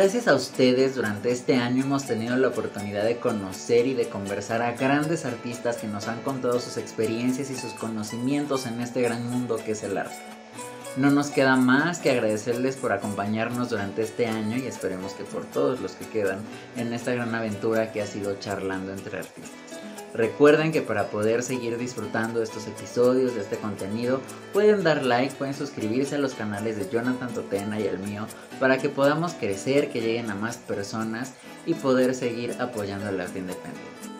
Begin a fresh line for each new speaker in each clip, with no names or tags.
Gracias a ustedes durante este año hemos tenido la oportunidad de conocer y de conversar a grandes artistas que nos han contado sus experiencias y sus conocimientos en este gran mundo que es el arte. No nos queda más que agradecerles por acompañarnos durante este año y esperemos que por todos los que quedan en esta gran aventura que ha sido charlando entre artistas. Recuerden que para poder seguir disfrutando estos episodios, de este contenido, pueden dar like, pueden suscribirse a los canales de Jonathan Totena y el mío para que podamos crecer, que lleguen a más personas y poder seguir apoyando el arte independiente.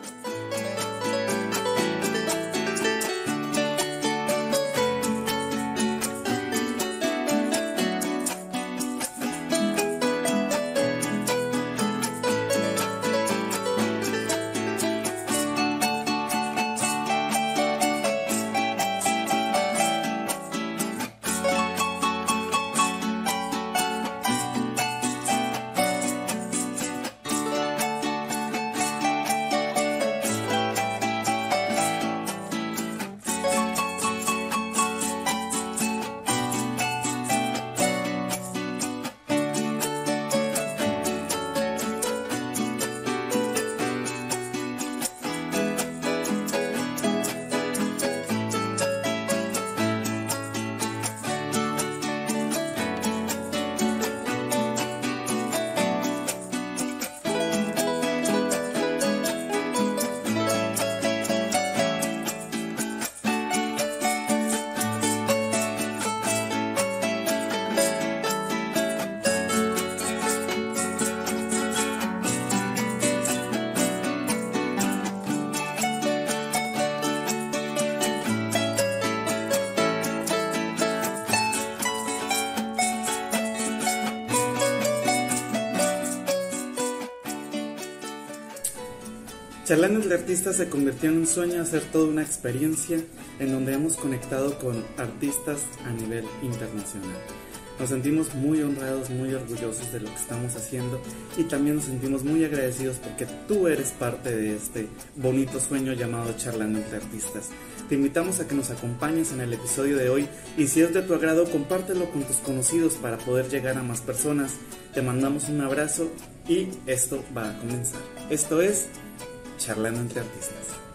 Charlando entre artistas se convirtió en un sueño hacer toda una experiencia en donde hemos conectado con artistas a nivel internacional. Nos sentimos muy honrados, muy orgullosos de lo que estamos haciendo y también nos sentimos muy agradecidos porque tú eres parte de este bonito sueño llamado Charlando entre Artistas. Te invitamos a que nos acompañes en el episodio de hoy y si es de tu agrado compártelo con tus conocidos para poder llegar a más personas. Te mandamos un abrazo y esto va a comenzar. Esto es charlando entre artistas.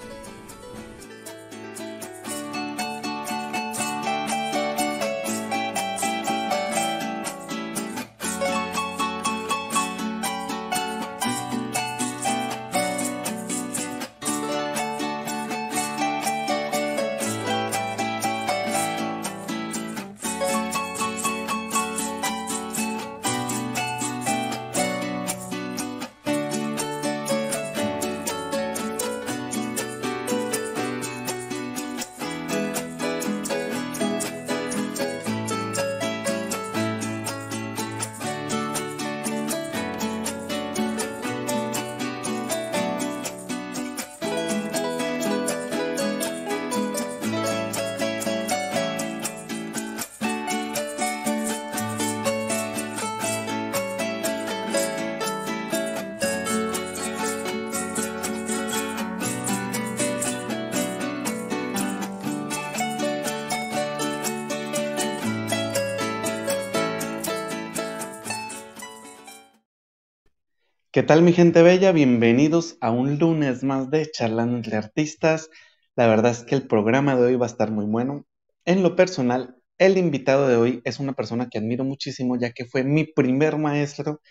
¿Qué tal mi gente bella? Bienvenidos a un lunes más de Charlando entre Artistas. La verdad es que el programa de hoy va a estar muy bueno. En lo personal, el invitado de hoy es una persona que admiro muchísimo ya que fue mi primer maestro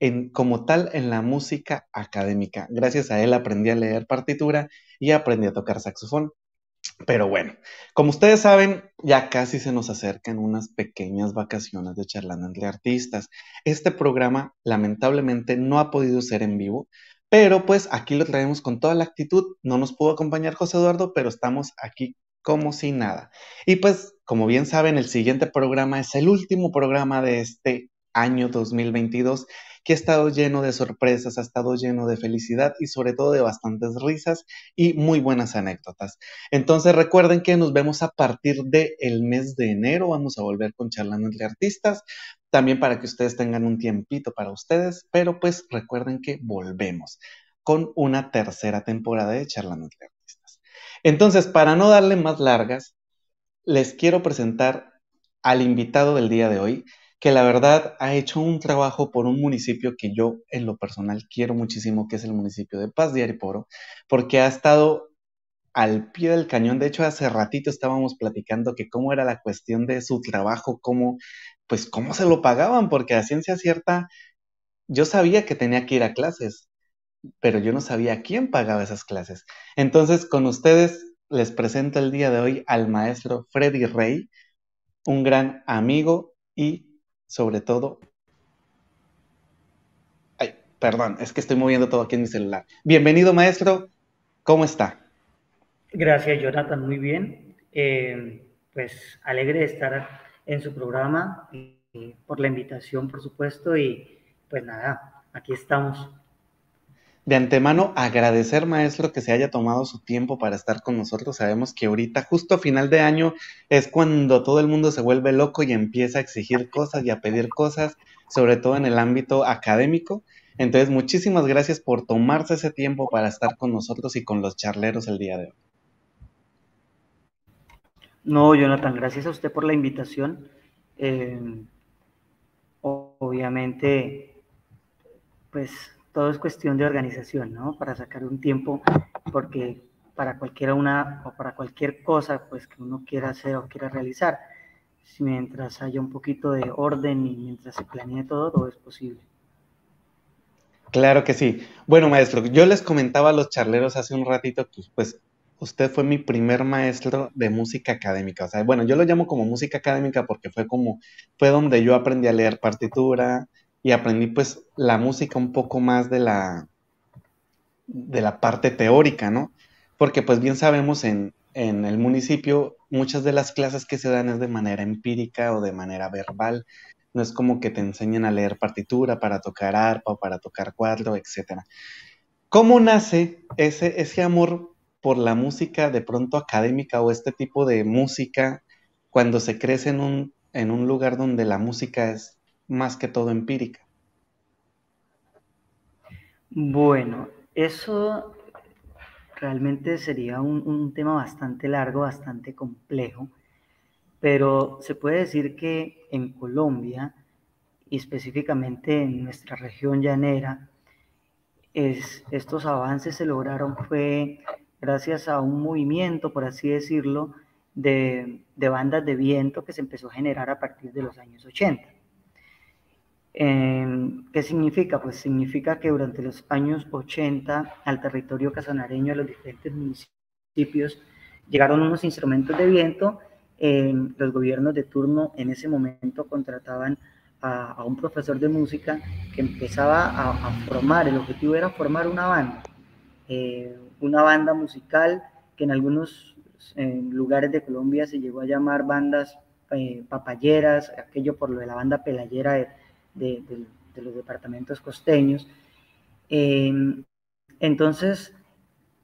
en, como tal en la música académica. Gracias a él aprendí a leer partitura y aprendí a tocar saxofón. Pero bueno, como ustedes saben, ya casi se nos acercan unas pequeñas vacaciones de charlando entre artistas. Este programa lamentablemente no ha podido ser en vivo, pero pues aquí lo traemos con toda la actitud. No nos pudo acompañar José Eduardo, pero estamos aquí como si nada. Y pues, como bien saben, el siguiente programa es el último programa de este año 2022 que ha estado lleno de sorpresas, ha estado lleno de felicidad y sobre todo de bastantes risas y muy buenas anécdotas. Entonces recuerden que nos vemos a partir del mes de enero, vamos a volver con charlando entre artistas, también para que ustedes tengan un tiempito para ustedes, pero pues recuerden que volvemos con una tercera temporada de charlando entre artistas. Entonces, para no darle más largas, les quiero presentar al invitado del día de hoy, que la verdad ha hecho un trabajo por un municipio que yo en lo personal quiero muchísimo, que es el municipio de Paz de Ariporo, porque ha estado al pie del cañón. De hecho, hace ratito estábamos platicando que cómo era la cuestión de su trabajo, cómo, pues, cómo se lo pagaban, porque a ciencia cierta, yo sabía que tenía que ir a clases, pero yo no sabía quién pagaba esas clases. Entonces, con ustedes les presento el día de hoy al maestro Freddy Rey, un gran amigo y sobre todo... Ay, perdón, es que estoy moviendo todo aquí en mi celular. Bienvenido maestro, ¿cómo está?
Gracias Jonathan, muy bien. Eh, pues alegre de estar en su programa, y por la invitación por supuesto y pues nada, aquí estamos.
De antemano, agradecer, maestro, que se haya tomado su tiempo para estar con nosotros. Sabemos que ahorita, justo a final de año, es cuando todo el mundo se vuelve loco y empieza a exigir cosas y a pedir cosas, sobre todo en el ámbito académico. Entonces, muchísimas gracias por tomarse ese tiempo para estar con nosotros y con los charleros el día de hoy.
No, Jonathan, gracias a usted por la invitación. Eh, obviamente, pues todo es cuestión de organización, ¿no? Para sacar un tiempo, porque para cualquiera una o para cualquier cosa pues que uno quiera hacer o quiera realizar, mientras haya un poquito de orden y mientras se planee todo, todo es posible.
Claro que sí. Bueno, maestro, yo les comentaba a los charleros hace un ratito que pues usted fue mi primer maestro de música académica. O sea, bueno, yo lo llamo como música académica porque fue como, fue donde yo aprendí a leer partitura, y aprendí pues la música un poco más de la, de la parte teórica, ¿no? Porque pues bien sabemos en, en el municipio muchas de las clases que se dan es de manera empírica o de manera verbal. No es como que te enseñen a leer partitura para tocar arpa o para tocar cuadro, etc. ¿Cómo nace ese, ese amor por la música de pronto académica o este tipo de música cuando se crece en un, en un lugar donde la música es más que todo empírica?
Bueno, eso realmente sería un, tema bastante largo, bastante complejo, pero se puede decir que en Colombia, y específicamente en nuestra región llanera, es, estos avances se lograron fue gracias a un movimiento, por así decirlo, de, de bandas de viento que se empezó a generar a partir de los años 80. Em, ¿Qué significa? Pues significa que durante los años 80 al territorio casanareño, a los diferentes municipios, llegaron unos instrumentos de viento. Em, los gobiernos de turno en ese momento contrataban a, un profesor de música que empezaba a, formar, el objetivo era formar una banda, eh, una banda musical que en algunos lugares de Colombia se llegó a llamar bandas eh, papayeras, aquello por lo de la banda pelayera de, los departamentos costeños. Em, entonces,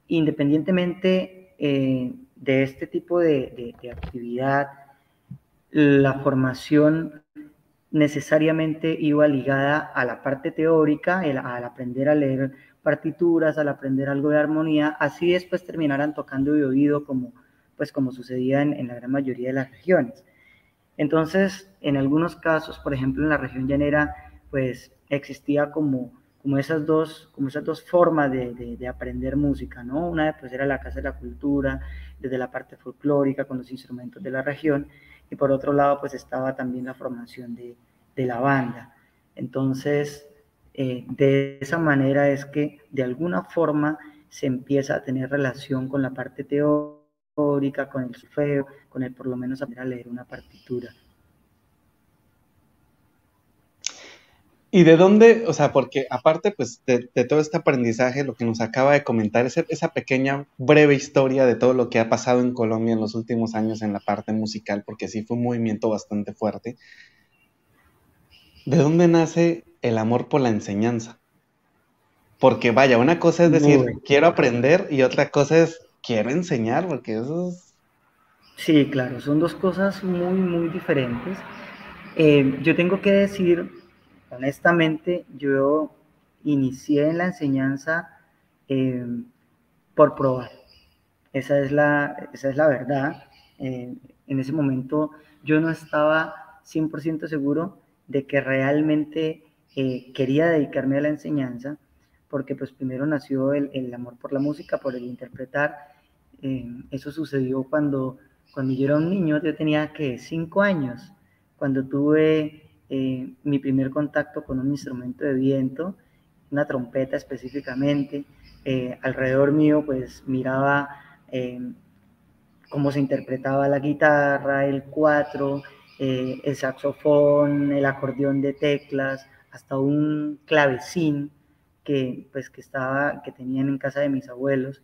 independientemente eh, de este tipo de, actividad, la formación necesariamente iba ligada a la parte teórica, al aprender a leer partituras, al aprender algo de armonía, así después terminaran tocando de oído como, pues como sucedía en, en la gran mayoría de las regiones. Entonces, en algunos casos, por ejemplo, en la región llanera, pues existía como, como, esas, dos, como esas dos formas de, aprender música, ¿no? Una pues era la Casa de la Cultura, desde la parte folclórica, con los instrumentos de la región, y por otro lado, pues estaba también la formación de, la banda. Entonces, eh, de esa manera es que de alguna forma se empieza a tener relación con la parte teórica, con el solfeo, con el por lo menos aprender a leer una partitura.
¿Y de dónde, o sea, porque aparte pues de, todo este aprendizaje, lo que nos acaba de comentar, es esa pequeña breve historia de todo lo que ha pasado en Colombia en los últimos años en la parte musical, porque sí fue un movimiento bastante fuerte, ¿de dónde nace el amor por la enseñanza? Porque vaya, una cosa es decir, quiero aprender y otra cosa es quiero enseñar, porque eso es...
Sí, claro, son dos cosas muy, muy diferentes. Eh, yo tengo que decir, honestamente, yo inicié en la enseñanza eh, por probar. Esa es la, esa es la verdad. Eh, en ese momento yo no estaba 100% seguro de que realmente quería dedicarme a la enseñanza, porque pues primero nació el, el amor por la música, por el interpretar. Eh, eso sucedió cuando, cuando yo era un niño, yo tenía que cinco años, cuando tuve eh, mi primer contacto con un instrumento de viento, una trompeta específicamente. alrededor mío pues miraba cómo se interpretaba la guitarra, el cuatro, eh, el saxofón, el acordeón de teclas, hasta un clavecín que, pues, que, estaba, que tenían en casa de mis abuelos.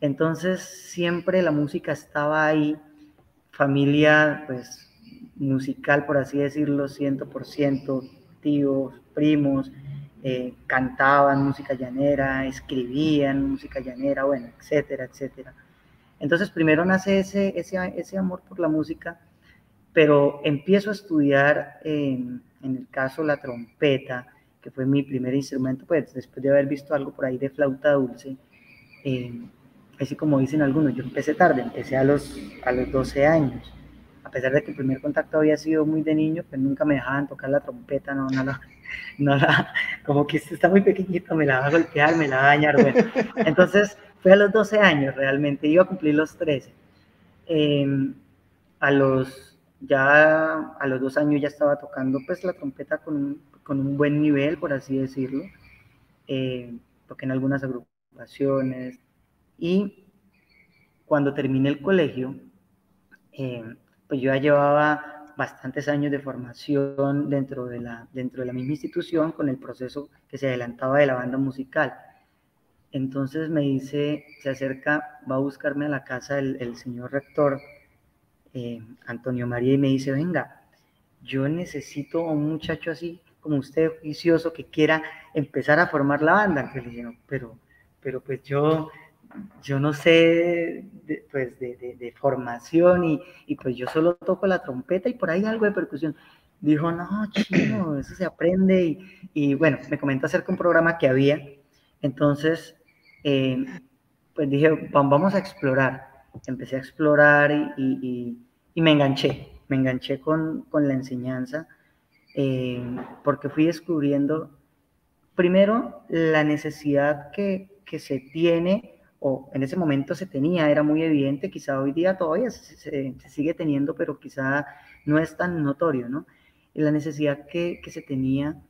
Entonces siempre la música estaba ahí, familia pues musical, por así decirlo, 100%, tíos, primos, eh, cantaban música llanera, escribían música llanera, bueno, etcétera, etcétera. Entonces primero nace ese, ese, ese amor por la música pero empiezo a estudiar, en el caso la trompeta, que fue mi primer instrumento, pues después de haber visto algo por ahí de flauta dulce, eh, así como dicen algunos, yo empecé tarde, empecé a los, a los 12 años, a pesar de que el primer contacto había sido muy de niño, pues nunca me dejaban tocar la trompeta, no, no, no, como que está muy pequeñito, me la va a golpear, me la va a dañar. Entonces, fue a los 12 años realmente, iba a cumplir los 13. Eh, a los ya a los dos años ya estaba tocando pues la trompeta con un, con un buen nivel, por así decirlo. Eh, en algunas agrupaciones y cuando terminé el colegio, eh, pues yo ya llevaba bastantes años de formación dentro de, la, dentro de la misma institución con el proceso que se adelantaba de la banda musical. Entonces me dice, se acerca, va a buscarme a la casa el, señor rector eh, Antonio María y me dice, venga, yo necesito a un muchacho así como usted, juicioso, que quiera empezar a formar la banda. le dije, pero, pero pues yo, yo no sé de, pues de, formación y, y, pues yo solo toco la trompeta y por ahí algo de percusión. Dijo, no, chino, eso se aprende y, y bueno, me comentó acerca de un programa que había. Entonces, eh, pues dije, vamos a explorar empecé a explorar y, me enganché, me enganché con, la enseñanza, eh, porque fui descubriendo primero la necesidad que, se tiene, o en ese momento se tenía, era muy evidente, quizá hoy día todavía se, sigue teniendo, pero quizá no es tan notorio, ¿no? La necesidad que, que se tenía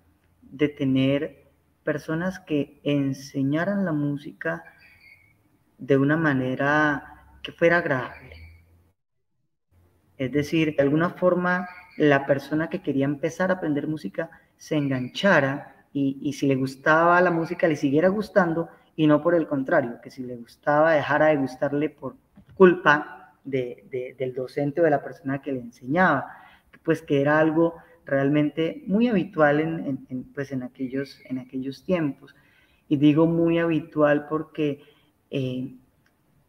de tener personas que enseñaran la música de una manera que fuera agradable. Es decir, de alguna forma la persona que quería empezar a aprender música se enganchara y, si le gustaba la música le siguiera gustando y no por el contrario, que si le gustaba dejara de gustarle por culpa del docente o de la persona que le enseñaba, pues que era algo realmente muy habitual en, pues en, aquellos, en aquellos tiempos. Y digo muy habitual porque eh,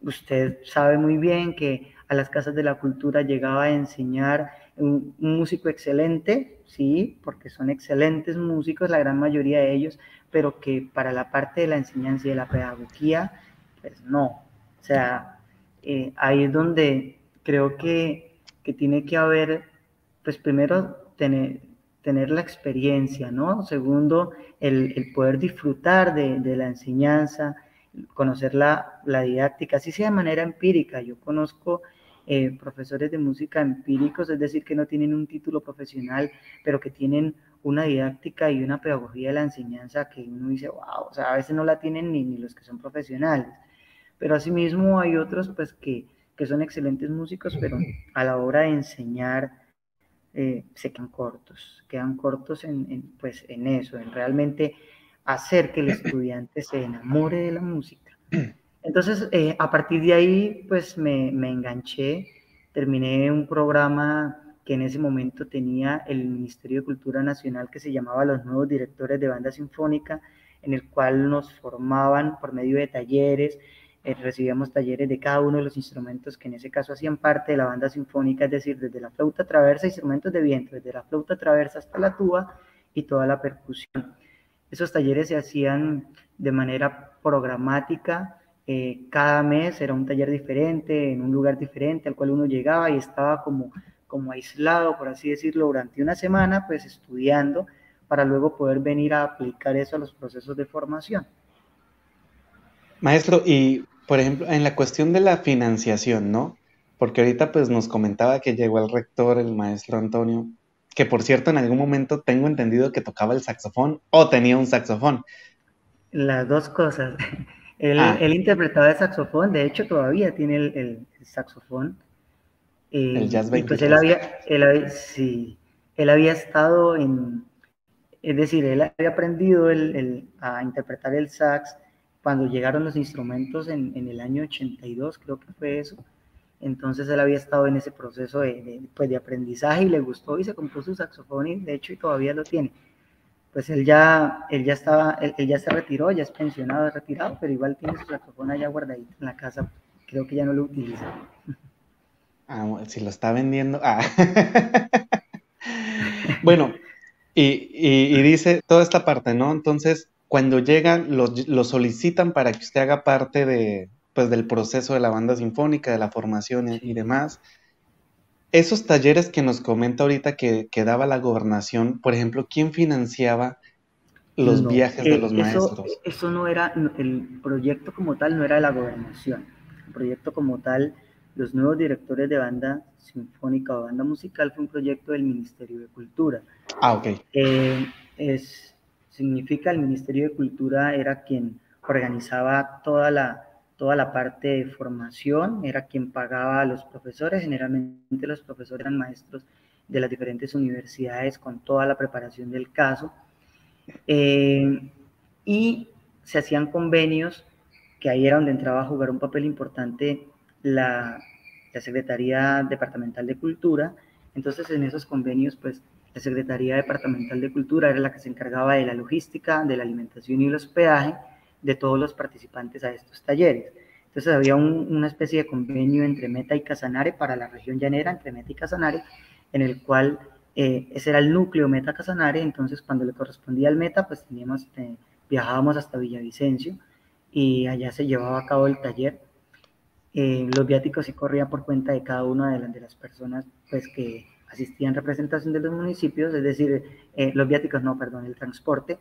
Usted sabe muy bien que a las casas de la cultura llegaba a enseñar un, músico excelente, sí, porque son excelentes músicos, la gran mayoría de ellos, pero que para la parte de la enseñanza y de la pedagogía, pues no. O sea, eh, ahí es donde creo que, que, tiene que haber, pues primero tener, tener la experiencia, ¿no? Segundo, el, el poder disfrutar de, de la enseñanza, conocer la, la, didáctica, así sea de manera empírica. Yo conozco eh, profesores de música empíricos, es decir, que no tienen un título profesional, pero que tienen una didáctica y una pedagogía de la enseñanza que uno dice, wow, o sea, a veces no la tienen ni, ni los que son profesionales. Pero asimismo hay otros pues que, que son excelentes músicos, pero a la hora de enseñar eh, se quedan cortos, quedan cortos en, en, pues, en eso, en realmente hacer que el estudiante se enamore de la música. Entonces, eh, a partir de ahí, pues me, me, enganché, terminé un programa que en ese momento tenía el Ministerio de Cultura Nacional que se llamaba Los Nuevos Directores de Banda Sinfónica, en el cual nos formaban por medio de talleres, eh, recibíamos talleres de cada uno de los instrumentos que en ese caso hacían parte de la banda sinfónica, es decir, desde la flauta traversa, instrumentos de viento, desde la flauta traversa hasta la tuba y toda la percusión. Esos talleres se hacían de manera programática, eh, cada mes era un taller diferente, en un lugar diferente al cual uno llegaba y estaba como como aislado, por así decirlo, durante una semana, pues estudiando para luego poder venir a aplicar eso a los procesos de formación.
Maestro, y por ejemplo, en la cuestión de la financiación, ¿no? Porque ahorita pues nos comentaba que llegó el rector, el maestro Antonio, que por cierto en algún momento tengo entendido que tocaba el saxofón o tenía un saxofón.
Las dos cosas. Él, ah. interpretaba el saxofón, de hecho todavía tiene el, saxofón.
el eh, jazz
pues él había, él sí, él había estado en, es decir, él había aprendido a interpretar el sax cuando llegaron los instrumentos en, el año 82, creo que fue eso. Entonces él había estado en ese proceso de, pues, de aprendizaje y le gustó y se compró su saxofón y de hecho y todavía lo tiene pues él ya, él ya estaba, él, ya se retiró, ya es pensionado, retirado, pero igual tiene su saxofón allá guardadito en la casa, creo que ya no lo utiliza.
Ah, si lo está vendiendo. Ah. bueno, y, dice toda esta parte, ¿no? Entonces, cuando llegan, lo, solicitan para que usted haga parte de, pues, del proceso de la banda sinfónica, de la formación y demás esos talleres que nos comenta ahorita que, que daba la gobernación, por ejemplo, ¿quién financiaba los viajes de eh, los maestros?
Eso no era, el proyecto como tal no era de la gobernación. El proyecto como tal, los nuevos directores de banda sinfónica o banda musical fue un proyecto del Ministerio de Cultura.
Ah, ok.
Eh, es, significa el Ministerio de Cultura era quien organizaba toda la toda la parte de formación, era quien pagaba a los profesores, generalmente los profesores eran maestros de las diferentes universidades con toda la preparación del caso, eh, y se hacían convenios, que ahí era donde entraba a jugar un papel importante la, la Secretaría Departamental de Cultura, entonces en esos convenios, pues la Secretaría Departamental de Cultura era la que se encargaba de la logística, de la alimentación y el hospedaje, de todos los participantes a estos talleres. Entonces había una especie de convenio entre Meta y Casanare para la región llanera, entre Meta y Casanare, en el cual eh, ese era el núcleo Meta Casanare, entonces cuando le correspondía al Meta, pues teníamos, eh, viajábamos hasta Villavicencio y allá se llevaba a cabo el taller. Eh, los viáticos sí corrían por cuenta de cada una de las, de las personas pues, que asistían en representación de los municipios, es decir, los viáticos no, perdón, el transporte,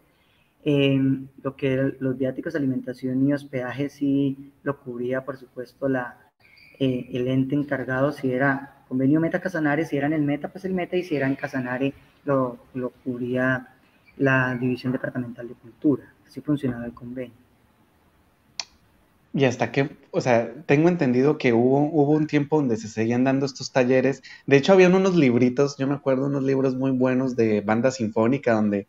lo que los viáticos, alimentación y hospedaje sí lo cubría, por supuesto, la, eh, el ente encargado, si era convenio Meta Casanare, si era en el Meta, pues el Meta, y si era en Casanare, lo, lo cubría la División Departamental de Cultura. Así funcionaba el convenio.
Y hasta que, o sea, tengo entendido que hubo, hubo un tiempo donde se seguían dando estos talleres. De hecho, habían unos libritos, yo me acuerdo, unos libros muy buenos de banda sinfónica, donde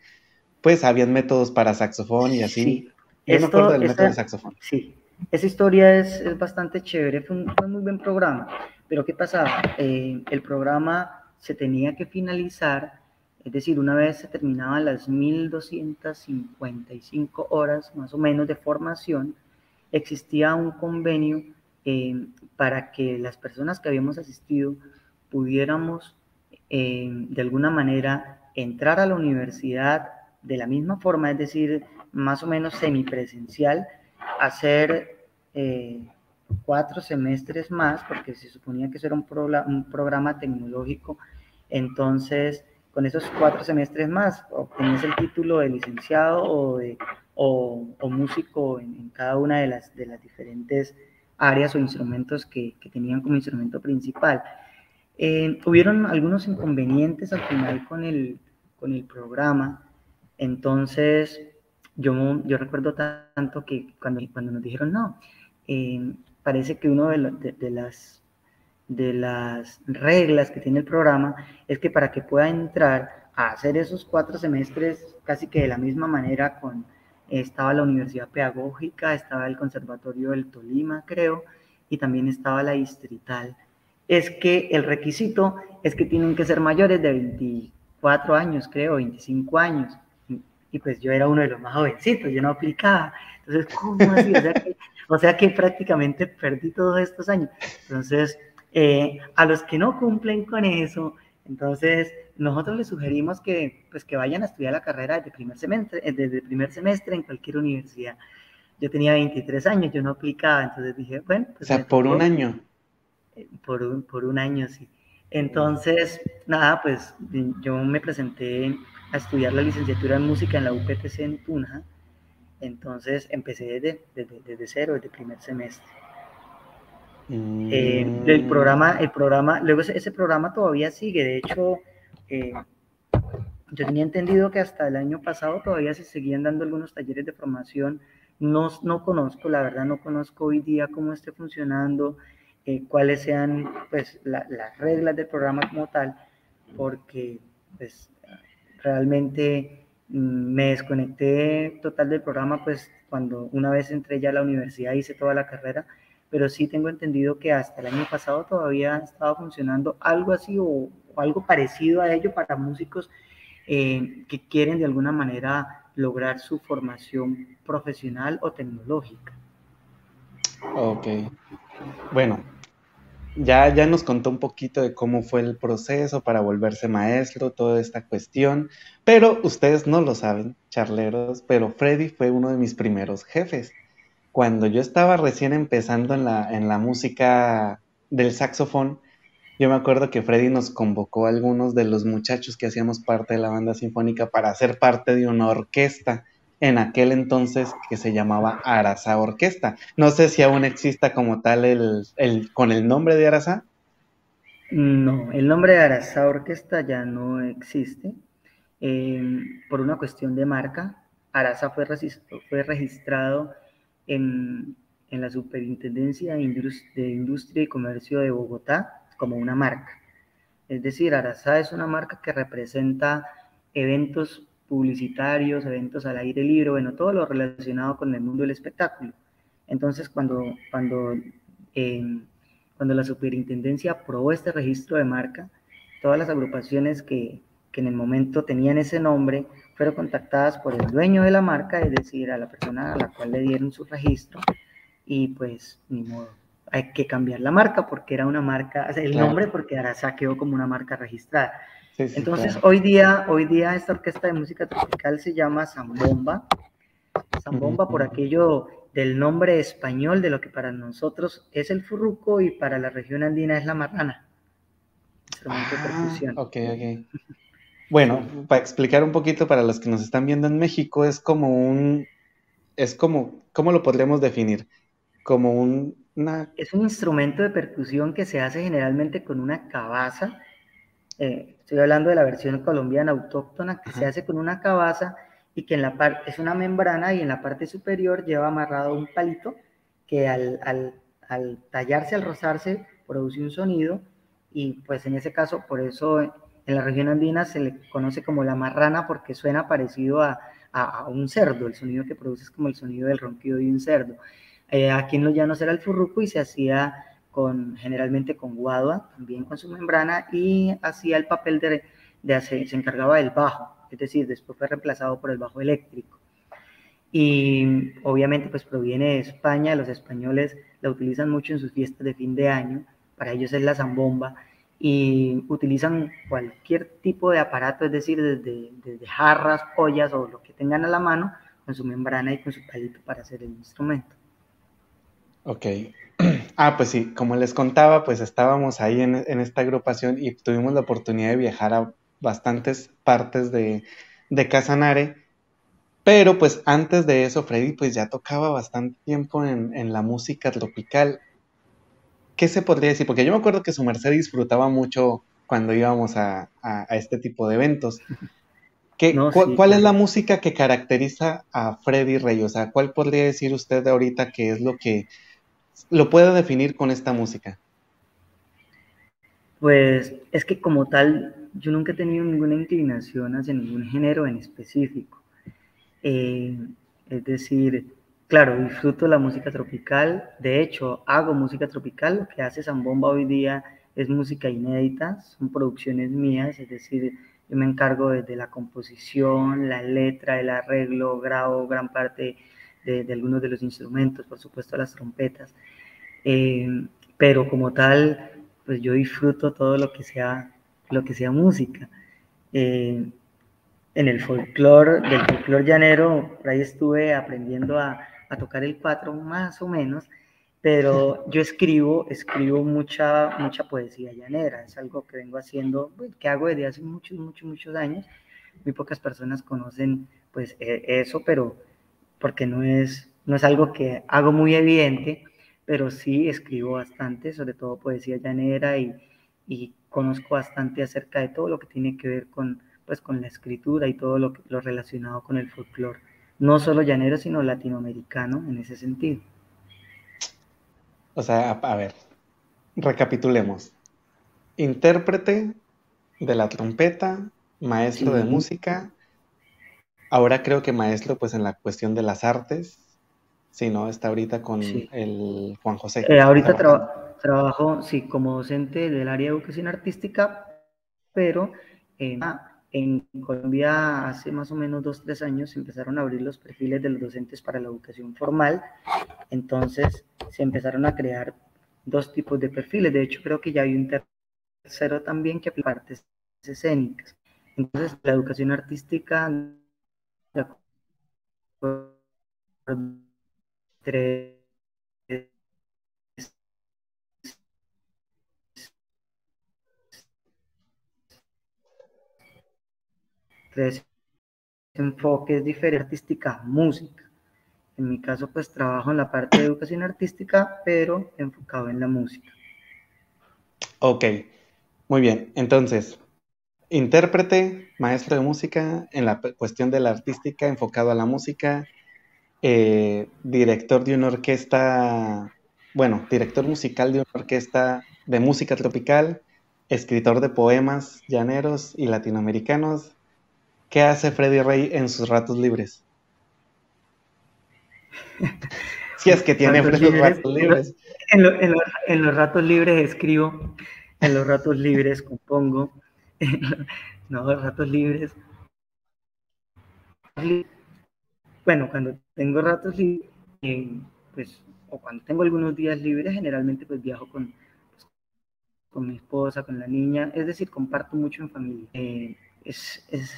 pues habían métodos para saxofón y así. Sí. Yo me acuerdo del método de saxofón.
Sí, esa historia es, es bastante chévere, fue un, muy buen programa. Pero ¿qué pasaba? Eh, el programa se tenía que finalizar, es decir, una vez se terminaban las 1255 horas más o menos de formación, existía un convenio eh, para que las personas que habíamos asistido pudiéramos eh, de alguna manera entrar a la universidad de la misma forma, es decir, más o menos semipresencial, hacer eh, cuatro semestres más, porque se suponía que eso era un, programa tecnológico, entonces con esos cuatro semestres más obtenías el título de licenciado o, de, o, músico en, cada una de las, de las diferentes áreas o instrumentos que, que tenían como instrumento principal. Eh, hubieron algunos inconvenientes al final con el, con el programa, entonces, yo, yo recuerdo tanto que cuando, cuando nos dijeron, no, eh, parece que una de, de, las, de las reglas que tiene el programa es que para que pueda entrar a hacer esos cuatro semestres casi que de la misma manera con estaba la Universidad Pedagógica, estaba el Conservatorio del Tolima, creo, y también estaba la Distrital. Es que el requisito es que tienen que ser mayores de 24 años, creo, 25 años y pues yo era uno de los más jovencitos, yo no aplicaba. Entonces, ¿cómo así? O sea que, prácticamente perdí todos estos años. Entonces, eh, a los que no cumplen con eso, entonces nosotros les sugerimos que, pues, que vayan a estudiar la carrera desde primer semestre, eh, desde primer semestre en cualquier universidad. Yo tenía 23 años, yo no aplicaba, entonces dije, bueno.
Pues o sea, por un año.
Eh, por un, por un año, sí. Entonces, nada, pues yo me presenté a estudiar la licenciatura en música en la UPTC en Tunja. Entonces empecé desde, desde, cero, desde el primer semestre. Eh, el mm. programa, el programa, luego ese, programa todavía sigue. De hecho, eh, yo tenía entendido que hasta el año pasado todavía se seguían dando algunos talleres de formación. No, no conozco, la verdad, no conozco hoy día cómo esté funcionando, eh, cuáles sean pues, las reglas del programa como tal, porque pues, realmente mm, me desconecté total del programa, pues cuando una vez entré ya a la universidad hice toda la carrera, pero sí tengo entendido que hasta el año pasado todavía estaba funcionando algo así o, algo parecido a ello para músicos eh, que quieren de alguna manera lograr su formación profesional o tecnológica.
Ok. Bueno, ya, ya nos contó un poquito de cómo fue el proceso para volverse maestro, toda esta cuestión, pero ustedes no lo saben, charleros, pero Freddy fue uno de mis primeros jefes. Cuando yo estaba recién empezando en la, en la música del saxofón, yo me acuerdo que Freddy nos convocó a algunos de los muchachos que hacíamos parte de la banda sinfónica para ser parte de una orquesta en aquel entonces que se llamaba Arasa Orquesta. No sé si aún exista como tal el, con el nombre de Arasa.
No, el nombre de Arasa Orquesta ya no existe eh, por una cuestión de marca. Arasa fue, fue registrado en, en, la Superintendencia de Industria y Comercio de Bogotá como una marca. Es decir, Arasa es una marca que representa eventos publicitarios, eventos al aire libre, bueno, todo lo relacionado con el mundo del espectáculo. Entonces, cuando, cuando, eh, cuando la superintendencia aprobó este registro de marca, todas las agrupaciones que, que en el momento tenían ese nombre fueron contactadas por el dueño de la marca, es decir, a la persona a la cual le dieron su registro, y pues ni modo, hay que cambiar la marca porque era una marca, el nombre porque ahora quedó como una marca registrada. Entonces, hoy, día, hoy día esta orquesta de música tropical se llama Zambomba. Zambomba por aquello del nombre español de lo que para nosotros es el furruco y para la región andina es la marrana.
Instrumento de ah, percusión. Ok, ok. Bueno, para explicar un poquito para los que nos están viendo en México, es como un, es como, ¿cómo lo podríamos definir? Como un, una...
Es un instrumento de percusión que se hace generalmente con una cabaza eh, estoy hablando de la versión colombiana autóctona, que se hace con una cabaza y que en la parte es una membrana y en la parte superior lleva amarrado un palito que al, al, al, tallarse, al rozarse, produce un sonido y pues en ese caso, por eso en la región andina se le conoce como la marrana porque suena parecido a, a, un cerdo, el sonido que produce es como el sonido del ronquido de un cerdo. Eh, aquí en los llanos era el furruco y se hacía generalmente con guadua, también con su membrana, y hacía el papel de, de se encargaba del bajo, es decir, después fue reemplazado por el bajo eléctrico. Y obviamente pues proviene de España, los españoles la utilizan mucho en sus fiestas de fin de año, para ellos es la zambomba, y utilizan cualquier tipo de aparato, es decir, desde, desde jarras, ollas o lo que tengan a la mano, con su membrana y con su palito para hacer el instrumento.
Ok, Ah, pues sí, como les contaba, pues estábamos ahí en, esta agrupación y tuvimos la oportunidad de viajar a bastantes partes de, de Casanare. Pero pues antes de eso, Freddy pues ya tocaba bastante tiempo en, la música tropical. ¿Qué se podría decir? Porque yo me acuerdo que su merced disfrutaba mucho cuando íbamos a, este tipo de eventos. ¿Qué, ¿Cuál es la música que caracteriza a Freddy Rey? O sea, ¿cuál podría decir usted ahorita que es lo que lo puedo definir con esta música?
Pues es que como tal, yo nunca he tenido ninguna inclinación hacia ningún género en específico. Eh, es decir, claro, disfruto la música tropical, de hecho, hago música tropical, lo que hace Zambomba hoy día es música inédita, son producciones mías, es decir, yo me encargo de, la composición, la letra, el arreglo, grabo gran parte de, algunos de los instrumentos, por supuesto las trompetas, eh, pero como tal, pues yo disfruto todo lo que sea, lo que sea música. Eh, en el folclore, del folclore llanero, por ahí estuve aprendiendo a, a tocar el cuatro más o menos, pero yo escribo, escribo mucha, mucha poesía llanera, es algo que vengo haciendo, pues, que hago desde hace muchos, muchos, muchos años. Muy pocas personas conocen pues e, eso, pero porque no es, no es algo que hago muy evidente, pero sí escribo bastante, sobre todo poesía llanera y, y conozco bastante acerca de todo lo que tiene que ver con, pues, con la escritura y todo lo, lo relacionado con el folclore, no solo llanero, sino latinoamericano en ese sentido.
O sea, a, ver, recapitulemos. Intérprete de la trompeta, maestro de música, ahora creo que maestro pues en la cuestión de las artes, sí, ¿no? Está ahorita con el Juan José.
Eh, ahorita trabajo, sí, como docente del área de educación artística, pero eh, en Colombia hace más o menos dos, tres años empezaron a abrir los perfiles de los docentes para la educación formal. Entonces se empezaron a crear dos tipos de perfiles. De hecho, creo que ya hay un tercero también que aplica artes escénicas. Entonces, la educación artística, tres enfoques diferentes, artística, música. En mi caso, pues trabajo en la parte de educación artística, pero enfocado en la música.
Ok, muy bien. Entonces, intérprete, maestro de música, en la cuestión de la artística, enfocado a la música, eh, director de una orquesta, bueno, director musical de una orquesta de música tropical, escritor de poemas llaneros y latinoamericanos, ¿Qué hace Freddy Rey en sus ratos libres? si es que tiene ratos libres.
En, los ratos libres escribo, en los ratos libres compongo, no, ratos libres. Bueno, cuando tengo ratos libres, eh, pues, o cuando tengo algunos días libres, generalmente pues viajo con, pues, con mi esposa, con la niña, es decir, comparto mucho en familia. Eh,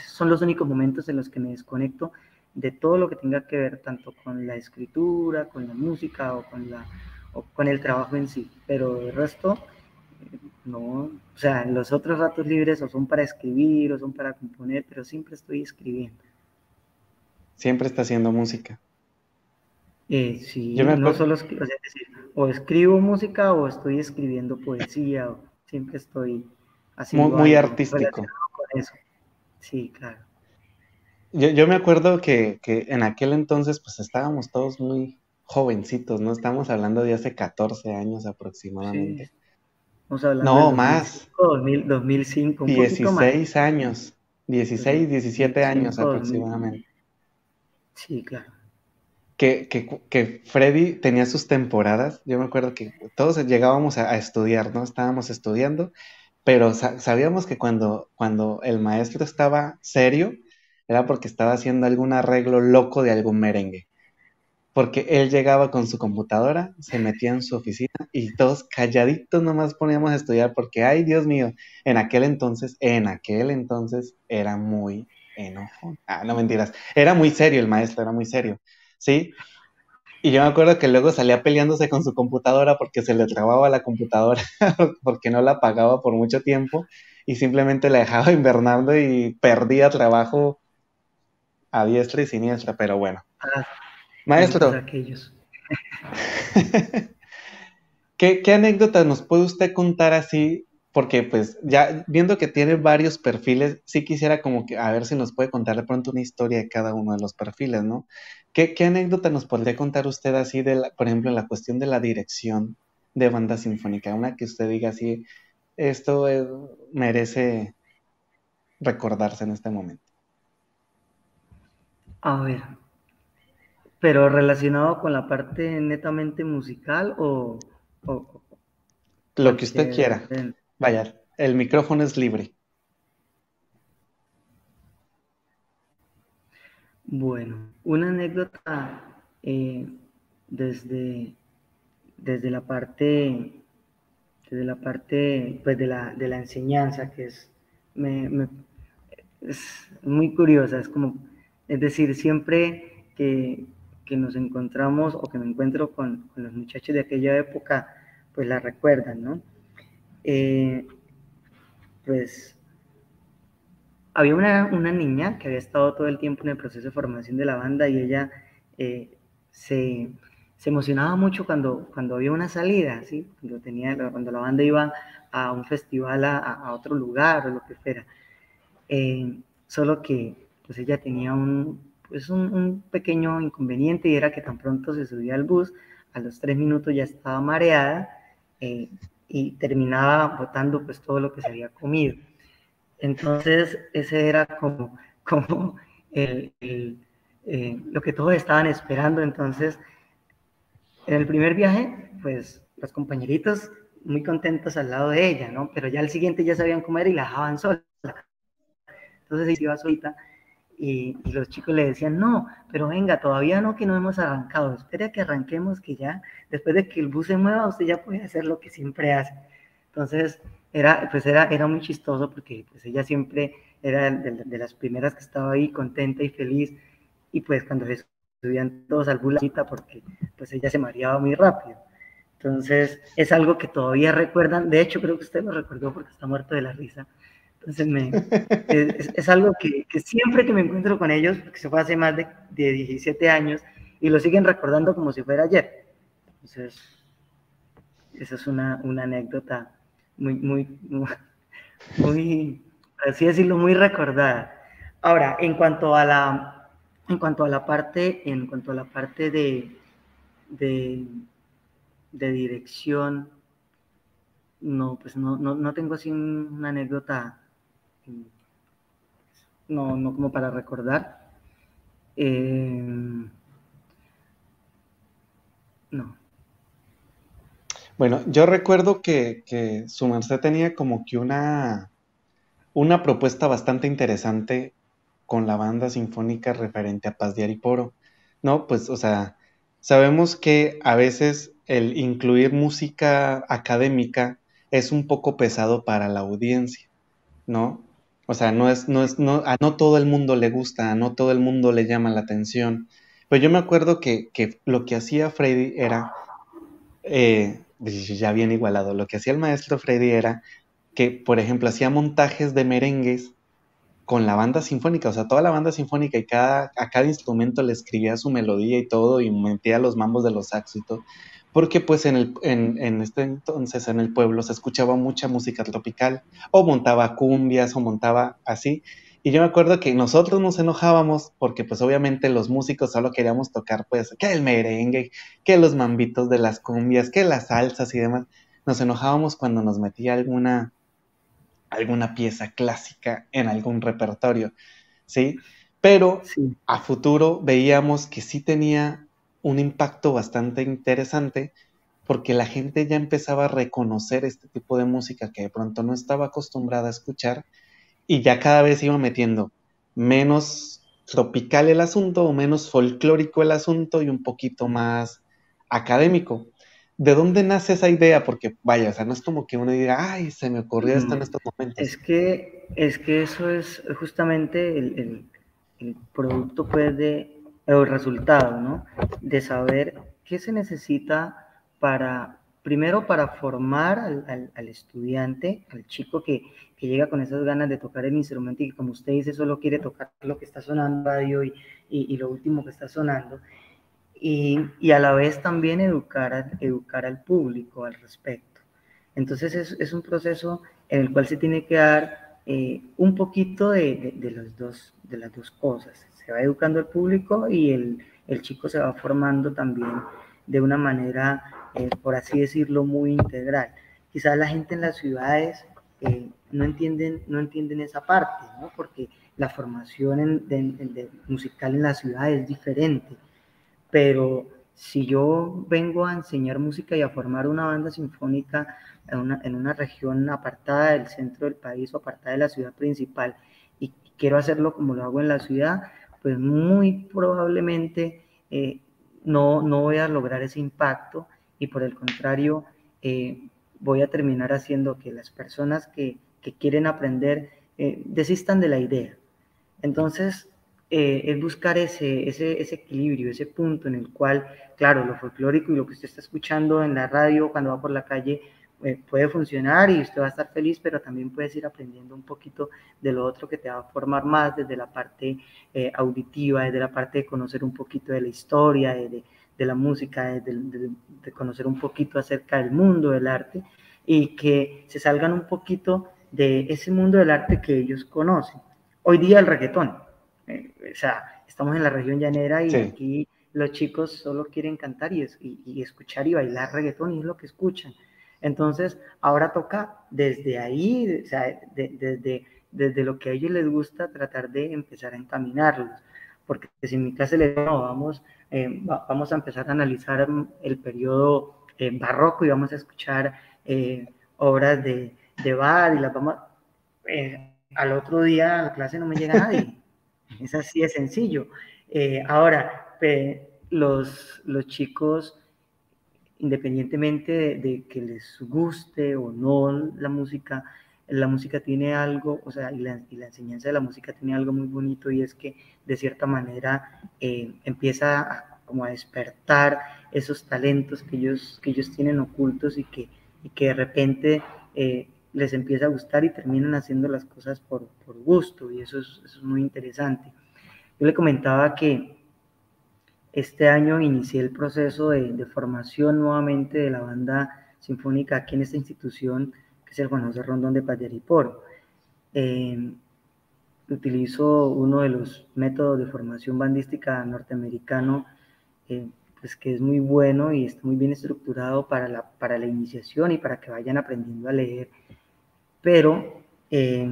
son los únicos momentos en los que me desconecto de todo lo que tenga que ver tanto con la escritura, con la música o con, la, o con el trabajo en sí. Pero el resto, no, o sea, los otros ratos libres o son para escribir o son para componer, pero siempre estoy escribiendo.
Siempre está haciendo música.
Eh, sí, no solo o, sea, decir, o escribo música o estoy escribiendo poesía, o siempre estoy
haciendo muy, muy artístico.
Con eso. Sí, claro.
Yo, me acuerdo que, en aquel entonces pues estábamos todos muy jovencitos, ¿no? Estamos hablando de hace 14 años aproximadamente. No, más.
2005,
16 años, 16, 17 años aproximadamente.
Sí, claro.
Que, que, Freddy tenía sus temporadas, yo me acuerdo que todos llegábamos a estudiar, ¿no? Estábamos estudiando pero sabíamos que cuando, cuando el maestro estaba serio, era porque estaba haciendo algún arreglo loco de algún merengue. Porque él llegaba con su computadora, se metía en su oficina y todos calladitos nomás poníamos a estudiar porque, ay Dios mío, en aquel entonces, en aquel entonces era muy enojón. Ah, no mentiras, era muy serio el maestro, era muy serio, ¿sí? Y yo me acuerdo que luego salía peleándose con su computadora porque se le trababa la computadora porque no la pagaba por mucho tiempo y simplemente la dejaba invernando y perdía trabajo a diestra y siniestra, pero bueno. Ah, Maestro. ¿Qué, ¿Qué anécdotas nos puede usted contar así porque pues ya viendo que tiene varios perfiles, sí quisiera como que a ver si nos puede contar de pronto una historia de cada uno de los perfiles, ¿no? ¿Qué, anécdota nos podría contar usted así, de por ejemplo, en la cuestión de la dirección de banda sinfónica? Una que usted diga así, esto merece recordarse en este momento.
A ver, pero relacionado con la parte netamente musical o...
Lo que usted quiera. Vaya, el micrófono es libre.
Bueno, una anécdota eh, desde, desde la parte desde la parte pues de la, de la enseñanza que es, es muy curiosa, es como, es decir, siempre que, que nos encontramos o que me encuentro con, con los muchachos de aquella época, pues la recuerdan, ¿no? Eh, pues había una, una, niña que había estado todo el tiempo en el proceso de formación de la banda y ella eh, se, se, emocionaba mucho cuando, cuando había una salida, ¿sí? cuando, tenía, cuando la banda iba a un festival a, a otro lugar o lo que fuera. Eh, solo que pues ella tenía un, pues un, un, pequeño inconveniente y era que tan pronto se subía al bus, a los tres minutos ya estaba mareada eh, y terminaba botando pues todo lo que se había comido. Entonces ese era como, como el, el, eh, lo que todos estaban esperando. Entonces en el primer viaje pues los compañeritos muy contentos al lado de ella, ¿no? Pero ya al siguiente ya sabían comer y la dejaban sola. Entonces iba solita y, y, los chicos le decían, no, pero venga, todavía no que no hemos arrancado, espere que arranquemos, que ya después de que el bus se mueva, usted ya puede hacer lo que siempre hace. Entonces, era, pues era, era muy chistoso porque pues ella siempre era de, de las primeras que estaba ahí contenta y feliz y pues cuando se subían todos al bus porque pues ella se mareaba muy rápido. Entonces, es algo que todavía recuerdan, de hecho creo que usted lo recordó porque está muerto de la risa, entonces, me, es, algo que, que, siempre que me encuentro con ellos, porque se fue hace más de, de 17 años, y lo siguen recordando como si fuera ayer. Entonces, esa es una, una anécdota muy, muy, muy, muy, así decirlo, muy recordada. Ahora, en cuanto a la, en cuanto a la parte, en cuanto a la parte de, de, de dirección, no, pues no, no, no tengo así una anécdota no, no como para recordar. Eh, no.
Bueno, yo recuerdo que, que su merced tenía como que una, una propuesta bastante interesante con la banda sinfónica referente a Paz de Ariporo, ¿no? Pues, o sea, sabemos que a veces el incluir música académica es un poco pesado para la audiencia, ¿no? O sea, no es, no es, no, a no todo el mundo le gusta, a no todo el mundo le llama la atención. Pero yo me acuerdo que, que lo que hacía Freddy era, eh, ya bien igualado, lo que hacía el maestro Freddy era que, por ejemplo, hacía montajes de merengues con la banda sinfónica, o sea, toda la banda sinfónica y cada, a cada instrumento le escribía su melodía y todo y metía los mambos de los saxos y todo porque pues en, el, en, en, este entonces en el pueblo se escuchaba mucha música tropical, o montaba cumbias, o montaba así, y yo me acuerdo que nosotros nos enojábamos porque pues obviamente los músicos solo queríamos tocar pues que el merengue, que los mambitos de las cumbias, que las salsas y demás. Nos enojábamos cuando nos metía alguna, alguna pieza clásica en algún repertorio, ¿sí? Pero sí. a futuro veíamos que sí tenía un impacto bastante interesante porque la gente ya empezaba a reconocer este tipo de música que de pronto no estaba acostumbrada a escuchar y ya cada vez iba metiendo menos tropical el asunto o menos folclórico el asunto y un poquito más académico. ¿De dónde nace esa idea? Porque vaya, o sea, no es como que uno diga, ay, se me ocurrió esto en estos momentos.
Es que, es que eso es justamente el, el, el producto pues de, el resultado, ¿no? De saber qué se necesita para, primero para formar al, al, estudiante, al chico que, que, llega con esas ganas de tocar el instrumento y que como usted dice solo quiere tocar lo que está sonando radio y, y, y lo último que está sonando. Y, y, a la vez también educar, educar al público al respecto. Entonces es, es, un proceso en el cual se tiene que dar eh, un poquito de, de, los dos, de las dos cosas se va educando al público y el, el chico se va formando también de una manera, eh, por así decirlo, muy integral. Quizás la gente en las ciudades eh, no, entienden, no entienden esa parte, ¿no? porque la formación en, musical en la ciudad es diferente, pero si yo vengo a enseñar música y a formar una banda sinfónica en una, en una región apartada del centro del país o apartada de la ciudad principal y quiero hacerlo como lo hago en la ciudad, pues muy probablemente eh, no, no voy a lograr ese impacto y por el contrario eh, voy a terminar haciendo que las personas que, que quieren aprender eh, desistan de la idea. Entonces, eh, es buscar ese, ese, ese, equilibrio, ese punto en el cual, claro, lo folclórico y lo que usted está escuchando en la radio cuando va por la calle eh, puede funcionar y usted va a estar feliz, pero también puedes ir aprendiendo un poquito de lo otro que te va a formar más desde la parte eh, auditiva, desde la parte de conocer un poquito de la historia, de, de, la música, de, de, conocer un poquito acerca del mundo del arte y que se salgan un poquito de ese mundo del arte que ellos conocen. Hoy día el reggaetón, eh, o sea, estamos en la región llanera y aquí los chicos solo quieren cantar y, y, y escuchar y bailar reggaetón y es lo que escuchan entonces, ahora toca desde ahí, o desde, desde lo que a ellos les gusta, tratar de empezar a encaminarlos. Porque si en mi clase le digo, vamos, eh, vamos a empezar a analizar el periodo eh, barroco y vamos a escuchar eh, obras de, de Bad y las vamos... al otro día a la clase no me llega nadie. es así de sencillo. ahora, los, los chicos independientemente de, que les guste o no la música, la música tiene algo, o sea, y la, enseñanza de la música tiene algo muy bonito y es que de cierta manera eh, empieza a, como a despertar esos talentos que ellos, que ellos tienen ocultos y que, que de repente eh, les empieza a gustar y terminan haciendo las cosas por, por gusto y eso es, eso es muy interesante. Yo le comentaba que este año inicié el proceso de, formación nuevamente de la banda sinfónica aquí en esta institución, que es el Juan José Rondón de Payariporo. Eh, utilizo uno de los métodos de formación bandística norteamericano, eh, pues que es muy bueno y está muy bien estructurado para la, para la iniciación y para que vayan aprendiendo a leer, pero eh,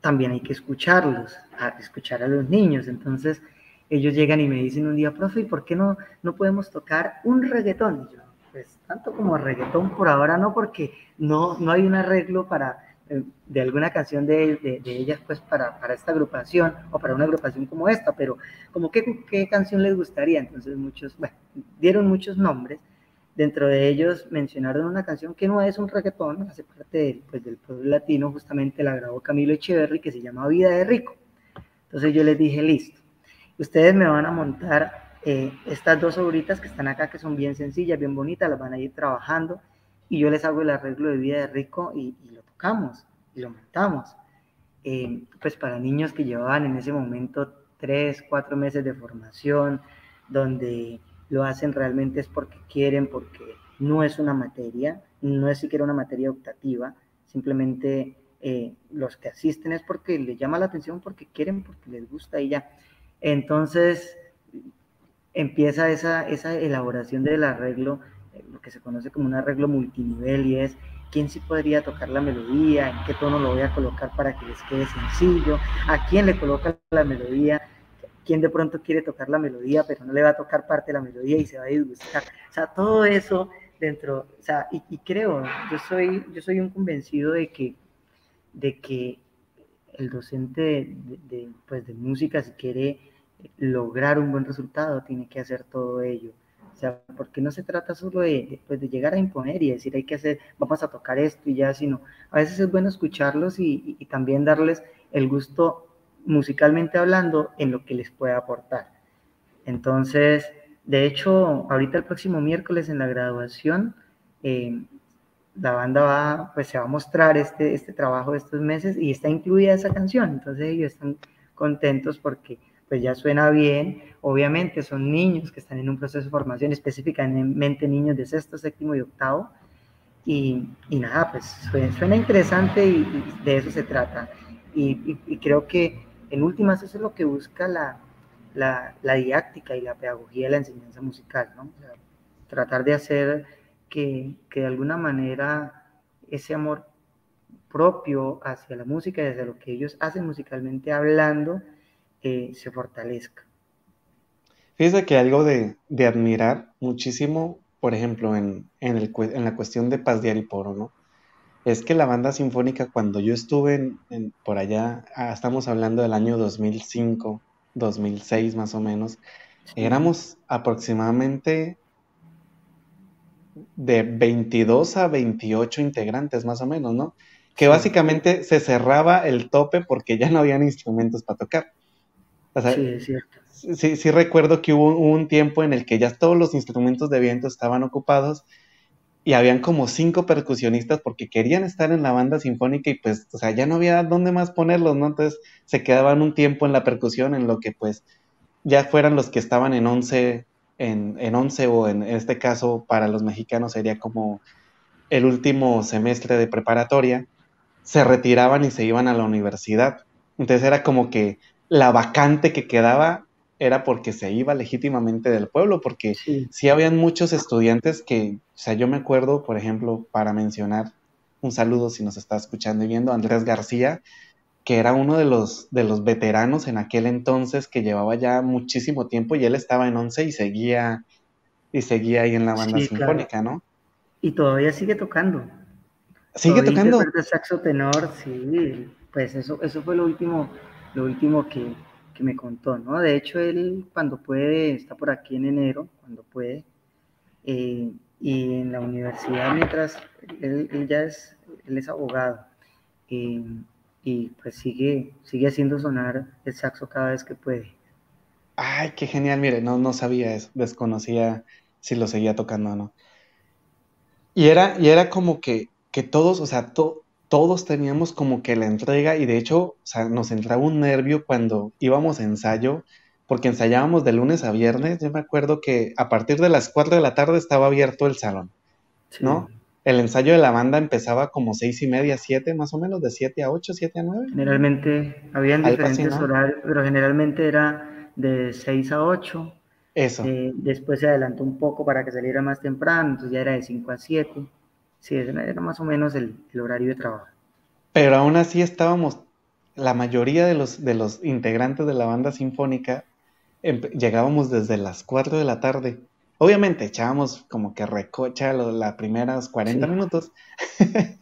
también hay que escucharlos, a escuchar a los niños. Entonces, ellos llegan y me dicen un día, profe, ¿y por qué no, no podemos tocar un reggaetón? Y yo, pues tanto como reggaetón por ahora no, porque no, no hay un arreglo para, eh, de alguna canción de, de, ellas, pues para, para, esta agrupación o para una agrupación como esta, pero como qué, qué canción les gustaría. Entonces muchos, bueno, dieron muchos nombres. Dentro de ellos mencionaron una canción que no es un reggaetón, hace parte del, pues, del pueblo latino, justamente la grabó Camilo Echeverry, que se llama Vida de Rico. Entonces yo les dije, listo, Ustedes me van a montar eh, estas dos obritas que están acá, que son bien sencillas, bien bonitas, las van a ir trabajando y yo les hago el arreglo de vida de rico y, lo tocamos y lo montamos. Eh, pues para niños que llevaban en ese momento tres, cuatro meses de formación, donde lo hacen realmente es porque quieren, porque no es una materia, no es siquiera una materia optativa, simplemente eh, los que asisten es porque les llama la atención, porque quieren, porque les gusta y ya. Entonces empieza esa, esa elaboración del arreglo, eh, lo que se conoce como un arreglo multinivel y es quién sí podría tocar la melodía, en qué tono lo voy a colocar para que les quede sencillo, a quién le coloca la melodía, quién de pronto quiere tocar la melodía, pero no le va a tocar parte de la melodía y se va a disgustar. O sea, todo eso dentro, o sea, y, creo, yo soy, yo soy un convencido de que, de que el docente de, pues, de música, si quiere lograr un buen resultado, tiene que hacer todo ello. O sea, porque no se trata solo de, pues, de llegar a imponer y decir hay que hacer, vamos a tocar esto y ya, sino a veces es bueno escucharlos y, también darles el gusto musicalmente hablando en lo que les puede aportar. Entonces, de hecho, ahorita el próximo miércoles en la graduación, eh, la banda va, pues se va a mostrar este, este trabajo de estos meses y está incluida esa canción. Entonces ellos están contentos porque pues ya suena bien. Obviamente son niños que están en un proceso de formación, específicamente niños de sexto, séptimo y octavo. Y, y nada, pues suena, interesante y, de eso se trata. Y, creo que en últimas eso es lo que busca la, la, la didáctica y la pedagogía de la enseñanza musical, ¿no? tratar de hacer que, que de alguna manera ese amor propio hacia la música y hacia lo que ellos hacen musicalmente hablando, eh, se fortalezca.
Fíjese que algo de, admirar muchísimo, por ejemplo, en, el, en, la cuestión de Paz de Ariporo, ¿no? Es que la banda sinfónica, cuando yo estuve en, por allá, ah, estamos hablando del año 2005, 2006 más o menos, éramos aproximadamente de 22 a 28 integrantes más o menos, ¿no? Que básicamente se cerraba el tope porque ya no habían instrumentos para tocar.
sí, es cierto.
Sí, sí recuerdo que hubo un tiempo en el que ya todos los instrumentos de viento estaban ocupados y habían como cinco percusionistas porque querían estar en la banda sinfónica y pues, o sea, ya no había dónde más ponerlos, ¿no? Entonces se quedaban un tiempo en la percusión en lo que pues ya fueran los que estaban en once, en, en once o en este caso para los mexicanos sería como el último semestre de preparatoria, se retiraban y se iban a la universidad. Entonces era como que la vacante que quedaba era porque se iba legítimamente del pueblo, porque sí. habían muchos estudiantes que, o sea, yo me acuerdo, por ejemplo, para mencionar un saludo si nos está escuchando y viendo, Andrés García, que era uno de los, de los veteranos en aquel entonces que llevaba ya muchísimo tiempo y él estaba en once y seguía, y seguía ahí en la banda sinfónica, ¿no?
Y todavía sigue tocando.
¿Sigue tocando?
saxo tenor, sí, pues eso, eso fue lo último, lo último que, que me contó, ¿no? De hecho, él cuando puede, está por aquí en enero, cuando puede, eh, y en la universidad, mientras él, ya es, él es abogado, eh, y pues sigue, sigue haciendo sonar el saxo cada vez que puede.
Ay, qué genial, mire, no, no sabía eso, desconocía si lo seguía tocando o no. Y era, y era como que, que todos, o sea, to, todos teníamos como que la entrega y de hecho, o sea, nos entraba un nervio cuando íbamos a ensayo, porque ensayábamos de lunes a viernes. Yo me acuerdo que a partir de las 4 de la tarde estaba abierto el salón, ¿no? El ensayo de la banda empezaba como seis y media, siete, más o menos, de 7 a 8, 7 a 9.
Generalmente, habían diferentes horarios, pero generalmente era de 6 a 8.
Eso.
Eh, después se adelantó un poco para que saliera más temprano, entonces ya era de 5 a 7. Sí, ese era más o menos el, horario de trabajo.
Pero aún así estábamos, la mayoría de los, de los integrantes de la banda sinfónica llegábamos desde las 4 de la tarde. Obviamente echábamos como que recocha los primeros 40 minutos,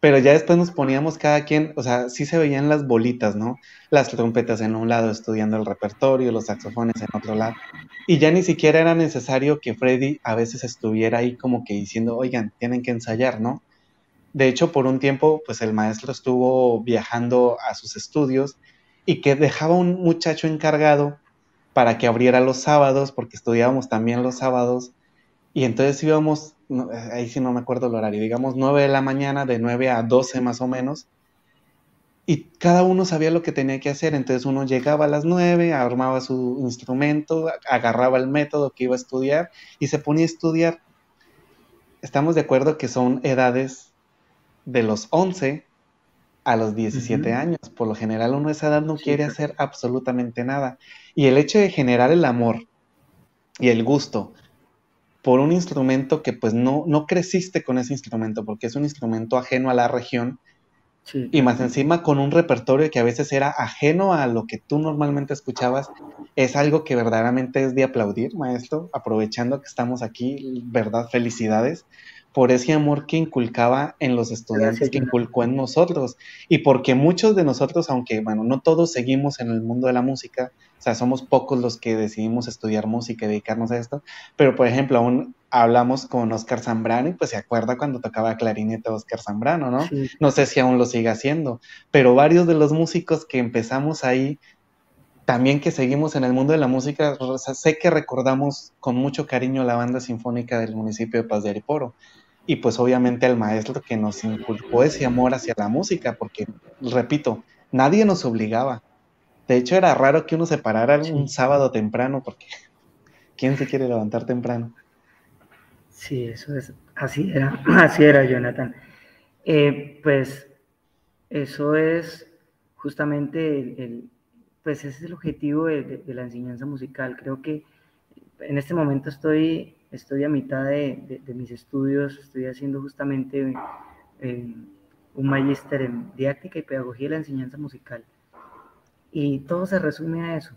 pero ya después nos poníamos cada quien, o sea, sí se veían las bolitas, ¿no? Las trompetas en un lado estudiando el repertorio, los saxofones en otro lado. Y ya ni siquiera era necesario que Freddy a veces estuviera ahí como que diciendo, oigan, tienen que ensayar, ¿no? De hecho, por un tiempo, pues el maestro estuvo viajando a sus estudios y que dejaba un muchacho encargado para que abriera los sábados, porque estudiábamos también los sábados, y entonces íbamos, ahí sí no me acuerdo el horario, digamos 9 de la mañana, de 9 a 12 más o menos, y cada uno sabía lo que tenía que hacer, entonces uno llegaba a las nueve, armaba su instrumento, agarraba el método que iba a estudiar y se ponía a estudiar. Estamos de acuerdo que son edades de los 11 a los 17 años. Por lo general uno a esa edad no quiere hacer absolutamente nada. Y el hecho de generar el amor y el gusto por un instrumento que pues no, no creciste con ese instrumento, porque es un instrumento ajeno a la región, y más encima con un repertorio que a veces era ajeno a lo que tú normalmente escuchabas, es algo que verdaderamente es de aplaudir, maestro, aprovechando que estamos aquí, verdad, felicidades por ese amor que inculcaba en los estudiantes, que inculcó en nosotros, y porque muchos de nosotros, aunque, bueno, no todos seguimos en el mundo de la música, o sea, somos pocos los que decidimos estudiar música y dedicarnos a esto, pero por ejemplo, aún hablamos con Oscar Zambrano y pues se acuerda cuando tocaba clarinete Oscar Zambrano, ¿no? No sé si aún lo sigue haciendo, pero varios de los músicos que empezamos ahí, también que seguimos en el mundo de la música, o sea, sé que recordamos con mucho cariño la banda sinfónica del municipio de Paz de Ariporo. Y pues obviamente al maestro que nos inculcó ese amor hacia la música, porque, repito, nadie nos obligaba. De hecho, era raro que uno se parara un sábado temprano, porque ¿quién se quiere levantar temprano?
Sí, eso es, así era, así era, Jonathan. Eh, pues eso es justamente el, pues ese es el objetivo de, la enseñanza musical. Creo que en este momento estoy, estoy a mitad de, mis estudios, estoy haciendo justamente eh, un magíster en didáctica y pedagogía de la enseñanza musical. Y todo se resume a eso,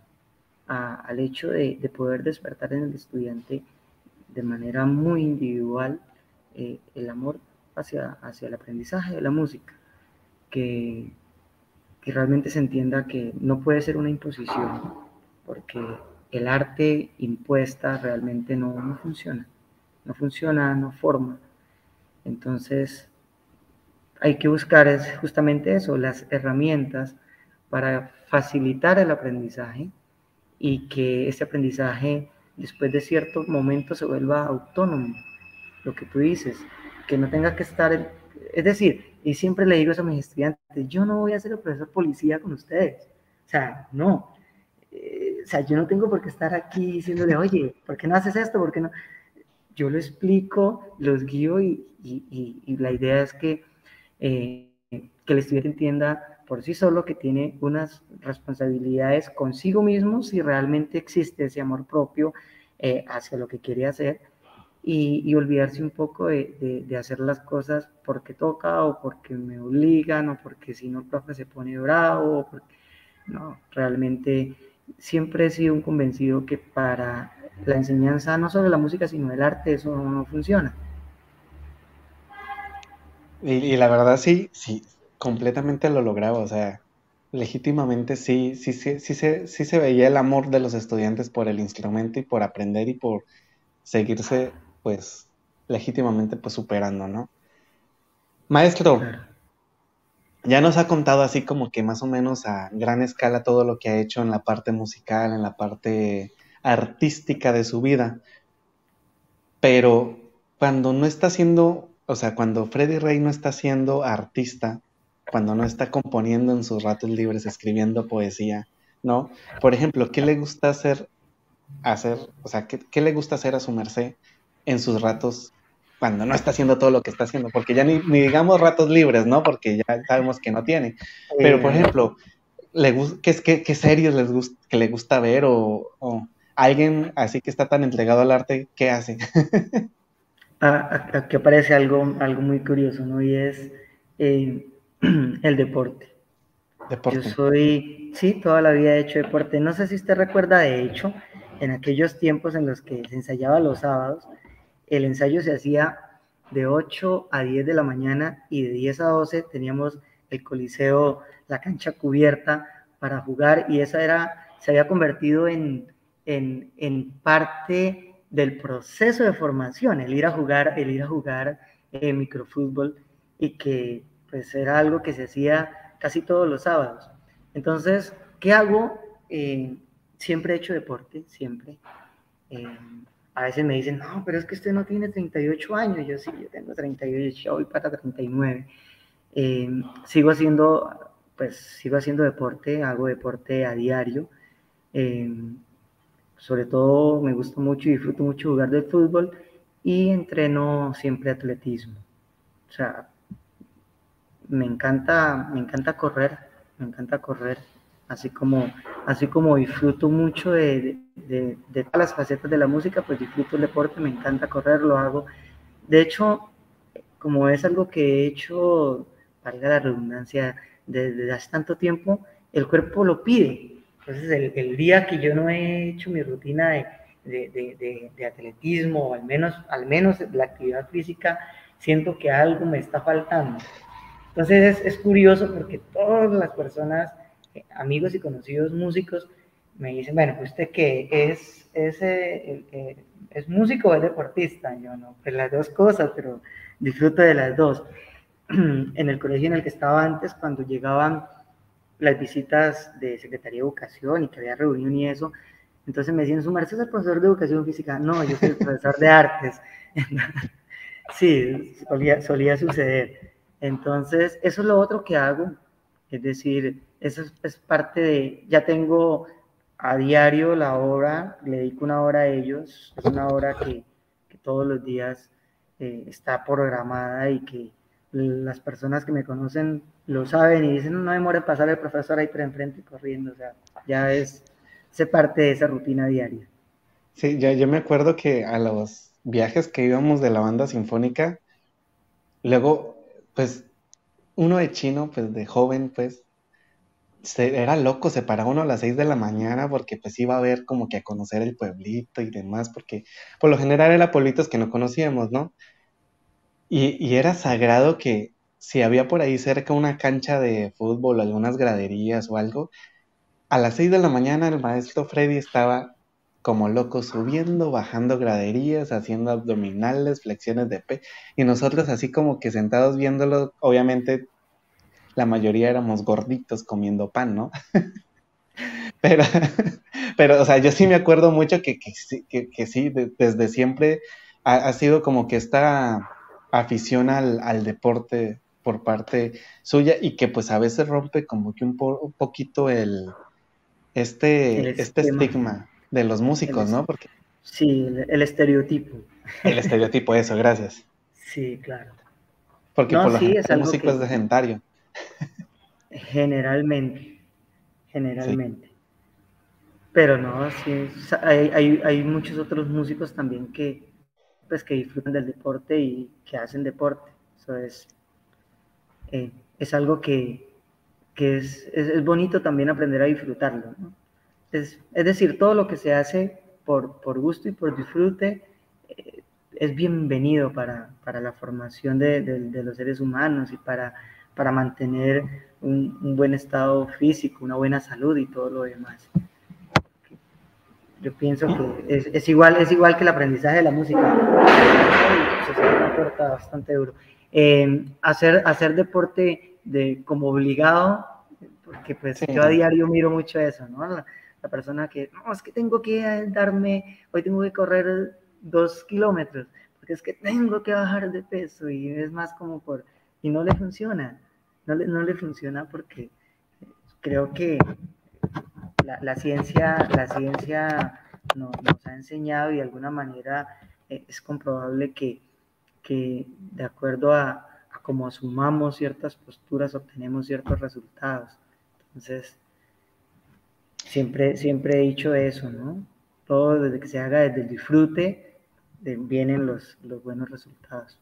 al hecho de, poder despertar en el estudiante de manera muy individual eh, el amor hacia, hacia el aprendizaje de la música, que, que realmente se entienda que no puede ser una imposición, porque el arte impuesta realmente no, no funciona, no funciona, no forma. Entonces, hay que buscar es justamente eso, las herramientas para facilitar el aprendizaje y que este aprendizaje después de cierto momento se vuelva autónomo, lo que tú dices, que no tenga que estar, es decir, y siempre le digo eso a mis estudiantes, yo no voy a ser el profesor policía con ustedes, o sea, no, eh, o sea, yo no tengo por qué estar aquí diciéndole, oye, ¿por qué no haces esto? ¿Por qué no? Yo lo explico, los guío y, y, y la idea es que, eh, que el estudiante entienda por sí solo que tiene unas responsabilidades consigo mismo si realmente existe ese amor propio eh, hacia lo que quiere hacer y, olvidarse un poco de, de, hacer las cosas porque toca o porque me obligan o porque si no el profe se pone bravo. No, realmente siempre he sido un convencido que para la enseñanza no solo de la música sino del arte eso no funciona.
Y, y la verdad sí, sí, completamente lo lograba, o sea, legítimamente sí, sí, sí, sí, se, sí se veía el amor de los estudiantes por el instrumento y por aprender y por seguirse, pues, legítimamente, pues, superando, ¿no? Maestro, ya nos ha contado así como que más o menos a gran escala todo lo que ha hecho en la parte musical, en la parte artística de su vida, pero cuando no está siendo, o sea, cuando Freddy Rey no está siendo artista, cuando no está componiendo en sus ratos libres, escribiendo poesía, ¿no? Por ejemplo, ¿qué le gusta hacer, hacer o sea, ¿qué, le gusta hacer a su merced en sus ratos cuando no está haciendo todo lo que está haciendo? Porque ya ni, digamos ratos libres, ¿no? Porque ya sabemos que no tiene. Pero, por ejemplo, le ¿qué, qué, series les gusta, que le gusta ver o, alguien así que está tan entregado al arte, ¿qué hace?
ah, aquí aparece algo, algo muy curioso, ¿no? Y es... Eh, el deporte. Yo soy, sí, toda la vida he hecho deporte. No sé si usted recuerda, de hecho, en aquellos tiempos en los que se ensayaba los sábados, el ensayo se hacía de 8 a 10 de la mañana y de 10 a 12 teníamos el coliseo, la cancha cubierta para jugar y esa era, se había convertido en, en, en parte del proceso de formación, el ir a jugar, el ir a jugar eh, microfútbol y que pues era algo que se hacía casi todos los sábados. Entonces, ¿qué hago? Eh, siempre he hecho deporte, siempre. Eh, a veces me dicen, no, pero es que usted no tiene 38 años. Yo sí, yo tengo 38, voy para 39. Eh, sigo haciendo, pues sigo haciendo deporte, hago deporte a diario. sobre todo me gusta mucho y disfruto mucho jugar de fútbol y entreno siempre atletismo. O sea, me encanta, me encanta correr, me encanta correr, así como, así como disfruto mucho de, de, de, todas las facetas de la música, pues disfruto el deporte, me encanta correr, lo hago. De hecho, como es algo que he hecho, valga la redundancia, desde hace tanto tiempo, el cuerpo lo pide. Entonces, el, el día que yo no he hecho mi rutina de, de, de, atletismo, o al menos, al menos la actividad física, siento que algo me está faltando. Entonces es, curioso porque todas las personas, amigos y conocidos músicos, me dicen, bueno, usted que es, es, eh, es músico o es deportista. Yo no, pues las dos cosas, pero disfruto de las dos. en el colegio en el que estaba antes, cuando llegaban las visitas de Secretaría de Educación y que había reunión y eso, entonces me decían, su merced es el profesor de Educación Física. No, yo soy el profesor de Artes. sí, solía, solía suceder. Entonces, eso es lo otro que hago, es decir, eso es, parte de, ya tengo a diario la hora, le dedico una hora a ellos, es una hora que, todos los días eh, está programada y que las personas que me conocen lo saben y dicen, no, demore pasar el profesor ahí por enfrente corriendo, o sea, ya es, se parte de esa rutina diaria.
Sí, ya yo me acuerdo que a los viajes que íbamos de la banda sinfónica, luego pues uno de chino, pues de joven, pues era loco, se paraba uno a las 6 de la mañana porque pues iba a ver como que a conocer el pueblito y demás, porque por lo general era pueblitos que no conocíamos, ¿no? Y, y era sagrado que si había por ahí cerca una cancha de fútbol, algunas graderías o algo, a las 6 de la mañana el maestro Freddy estaba como loco, subiendo, bajando graderías, haciendo abdominales, flexiones de pe, y nosotros así como que sentados viéndolo, obviamente la mayoría éramos gorditos comiendo pan, ¿no? pero, Pero, o sea, yo sí me acuerdo mucho que, que, sí, desde siempre ha, sido como que esta afición al, deporte por parte suya y que pues a veces rompe como que un, poquito el este, este estigma de los músicos, ¿no? Porque
sí, el, estereotipo.
El estereotipo, eso, gracias.
Sí, claro.
Porque por sí, es músico es legendario.
Generalmente, generalmente. Pero no, sí, hay, hay, muchos otros músicos también que, pues, que disfrutan del deporte y que hacen deporte. Eso es, eh, es algo que, que es, es, bonito también aprender a disfrutarlo. Es, es, decir, todo lo que se hace por, por gusto y por disfrute eh, es bienvenido para, para la formación de, de, los seres humanos y para, para mantener un, un buen estado físico, una buena salud y todo lo demás. Yo pienso que es, es, igual, es igual que el aprendizaje de la música. Se una puerta bastante duro. Eh, hacer, hacer deporte de, como obligado, porque pues yo a diario miro mucho eso, ¿no? La, la, persona que, no, es que tengo que darme, hoy tengo que correr dos kilómetros, porque es que tengo que bajar de peso y es más como por, y no le funciona, no le, no le funciona porque creo que la, ciencia, la ciencia nos, ha enseñado y de alguna manera eh, es comprobable que, de acuerdo a, cómo asumamos ciertas posturas obtenemos ciertos resultados. Entonces, siempre, siempre he dicho eso, ¿no? Todo desde que se haga desde el disfrute, vienen los, los buenos resultados.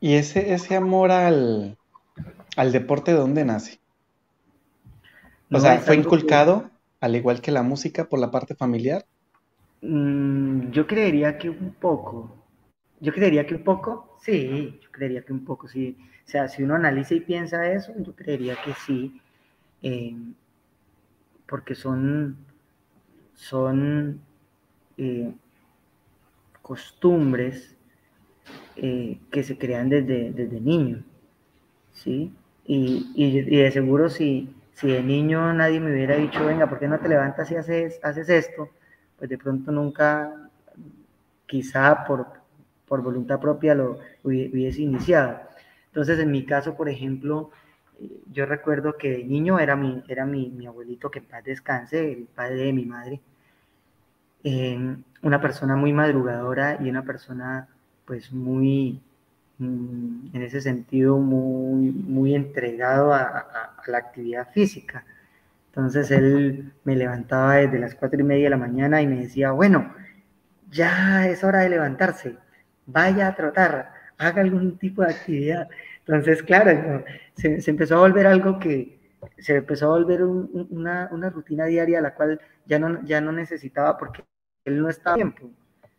¿Y ese, ese amor al, al deporte, de dónde nace? O sea, ¿fue inculcado al igual que la música por la parte familiar?
Mm, yo creería que un poco. Yo creería que un poco, sí, yo creería que un poco, sí. O sea, si uno analiza y piensa eso, yo creería que sí. Eh, porque son, son eh, costumbres eh, que se crean desde, desde niño, ¿sí? Y, y, de seguro si, si de niño nadie me hubiera dicho, venga, ¿por qué no te levantas y haces, haces esto? Pues de pronto nunca, quizá por, por voluntad propia lo hubiese iniciado. Entonces, en mi caso, por ejemplo, eh, yo recuerdo que de niño era mi, era mi, mi abuelito, que en paz descanse, el padre de mi madre, eh, una persona muy madrugadora y una persona pues muy, Mm, en ese sentido muy, muy entregado a, la actividad física. Entonces él me levantaba desde las cuatro y media de la mañana y me decía, bueno, ya es hora de levantarse, vaya a trotar, haga algún tipo de actividad. Entonces, claro, se, empezó a volver algo que se empezó a volver una, una, rutina diaria la cual ya no, ya no necesitaba porque él no estaba tiempo,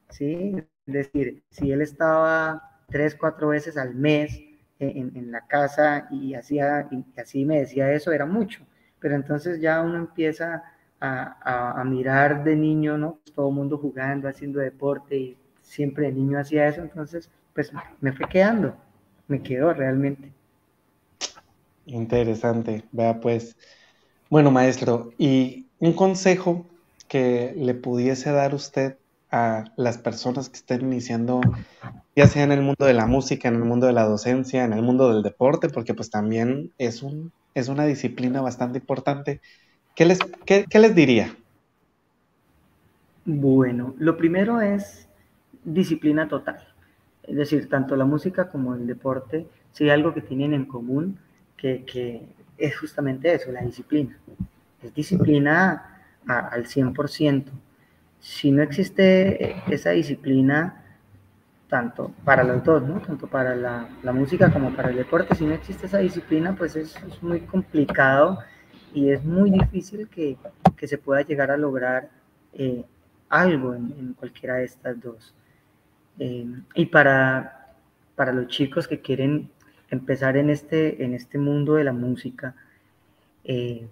¿sí? Es decir, si él estaba tres, cuatro veces al mes en, la casa y, hacía, y así me decía eso, era mucho. Pero entonces ya uno empieza a, mirar de niño, ¿no? Todo el mundo jugando, haciendo deporte y siempre de niño hacía eso, entonces pues me fue quedando, me quedó realmente.
Interesante, vea pues. Bueno, maestro, y un consejo que le pudiese dar usted a las personas que estén iniciando, ya sea en el mundo de la música, en el mundo de la docencia, en el mundo del deporte, porque pues también es, un, es una disciplina bastante importante. ¿Qué les, qué, les diría?
Bueno, lo primero es disciplina total. Es decir, tanto la música como el deporte, si hay algo que tienen en común, que, que es justamente eso, la disciplina. Es disciplina al 100% si no existe esa disciplina, tanto para los dos, ¿no? tanto para la, música como para el deporte, si no existe esa disciplina, pues es, muy complicado y es muy difícil que, se pueda llegar a lograr eh, algo en, cualquiera de estas dos. Eh, y para, para los chicos que quieren empezar en este, en este mundo de la música, eh,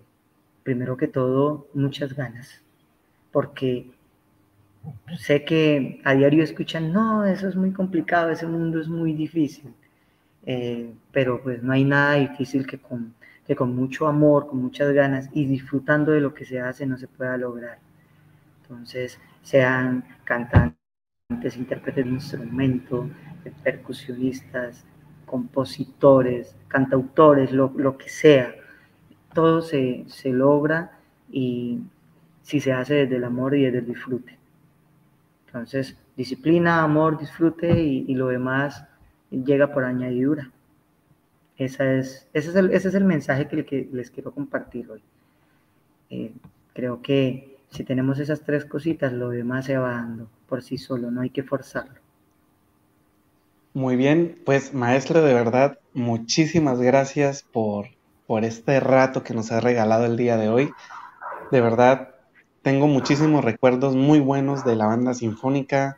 primero que todo, muchas ganas, porque sé que a diario escuchan, no, eso es muy complicado, ese mundo es muy difícil, eh, pero pues no hay nada difícil que con, que con mucho amor, con muchas ganas y disfrutando de lo que se hace no se pueda lograr. Entonces, sean cantantes, intérpretes de instrumento, percusionistas, compositores, cantautores, lo, lo que sea, todo se, se logra y si se hace desde el amor y desde el disfrute. Entonces, disciplina, amor, disfrute y, lo demás llega por añadidura. Esa es, ese, es el, ese es el mensaje que, les quiero compartir hoy. Eh, creo que si tenemos esas tres cositas, lo demás se va dando por sí solo, no hay que forzarlo.
Muy bien, pues maestro, de verdad, muchísimas gracias por, por este rato que nos ha regalado el día de hoy. De verdad, tengo muchísimos recuerdos muy buenos de la banda sinfónica.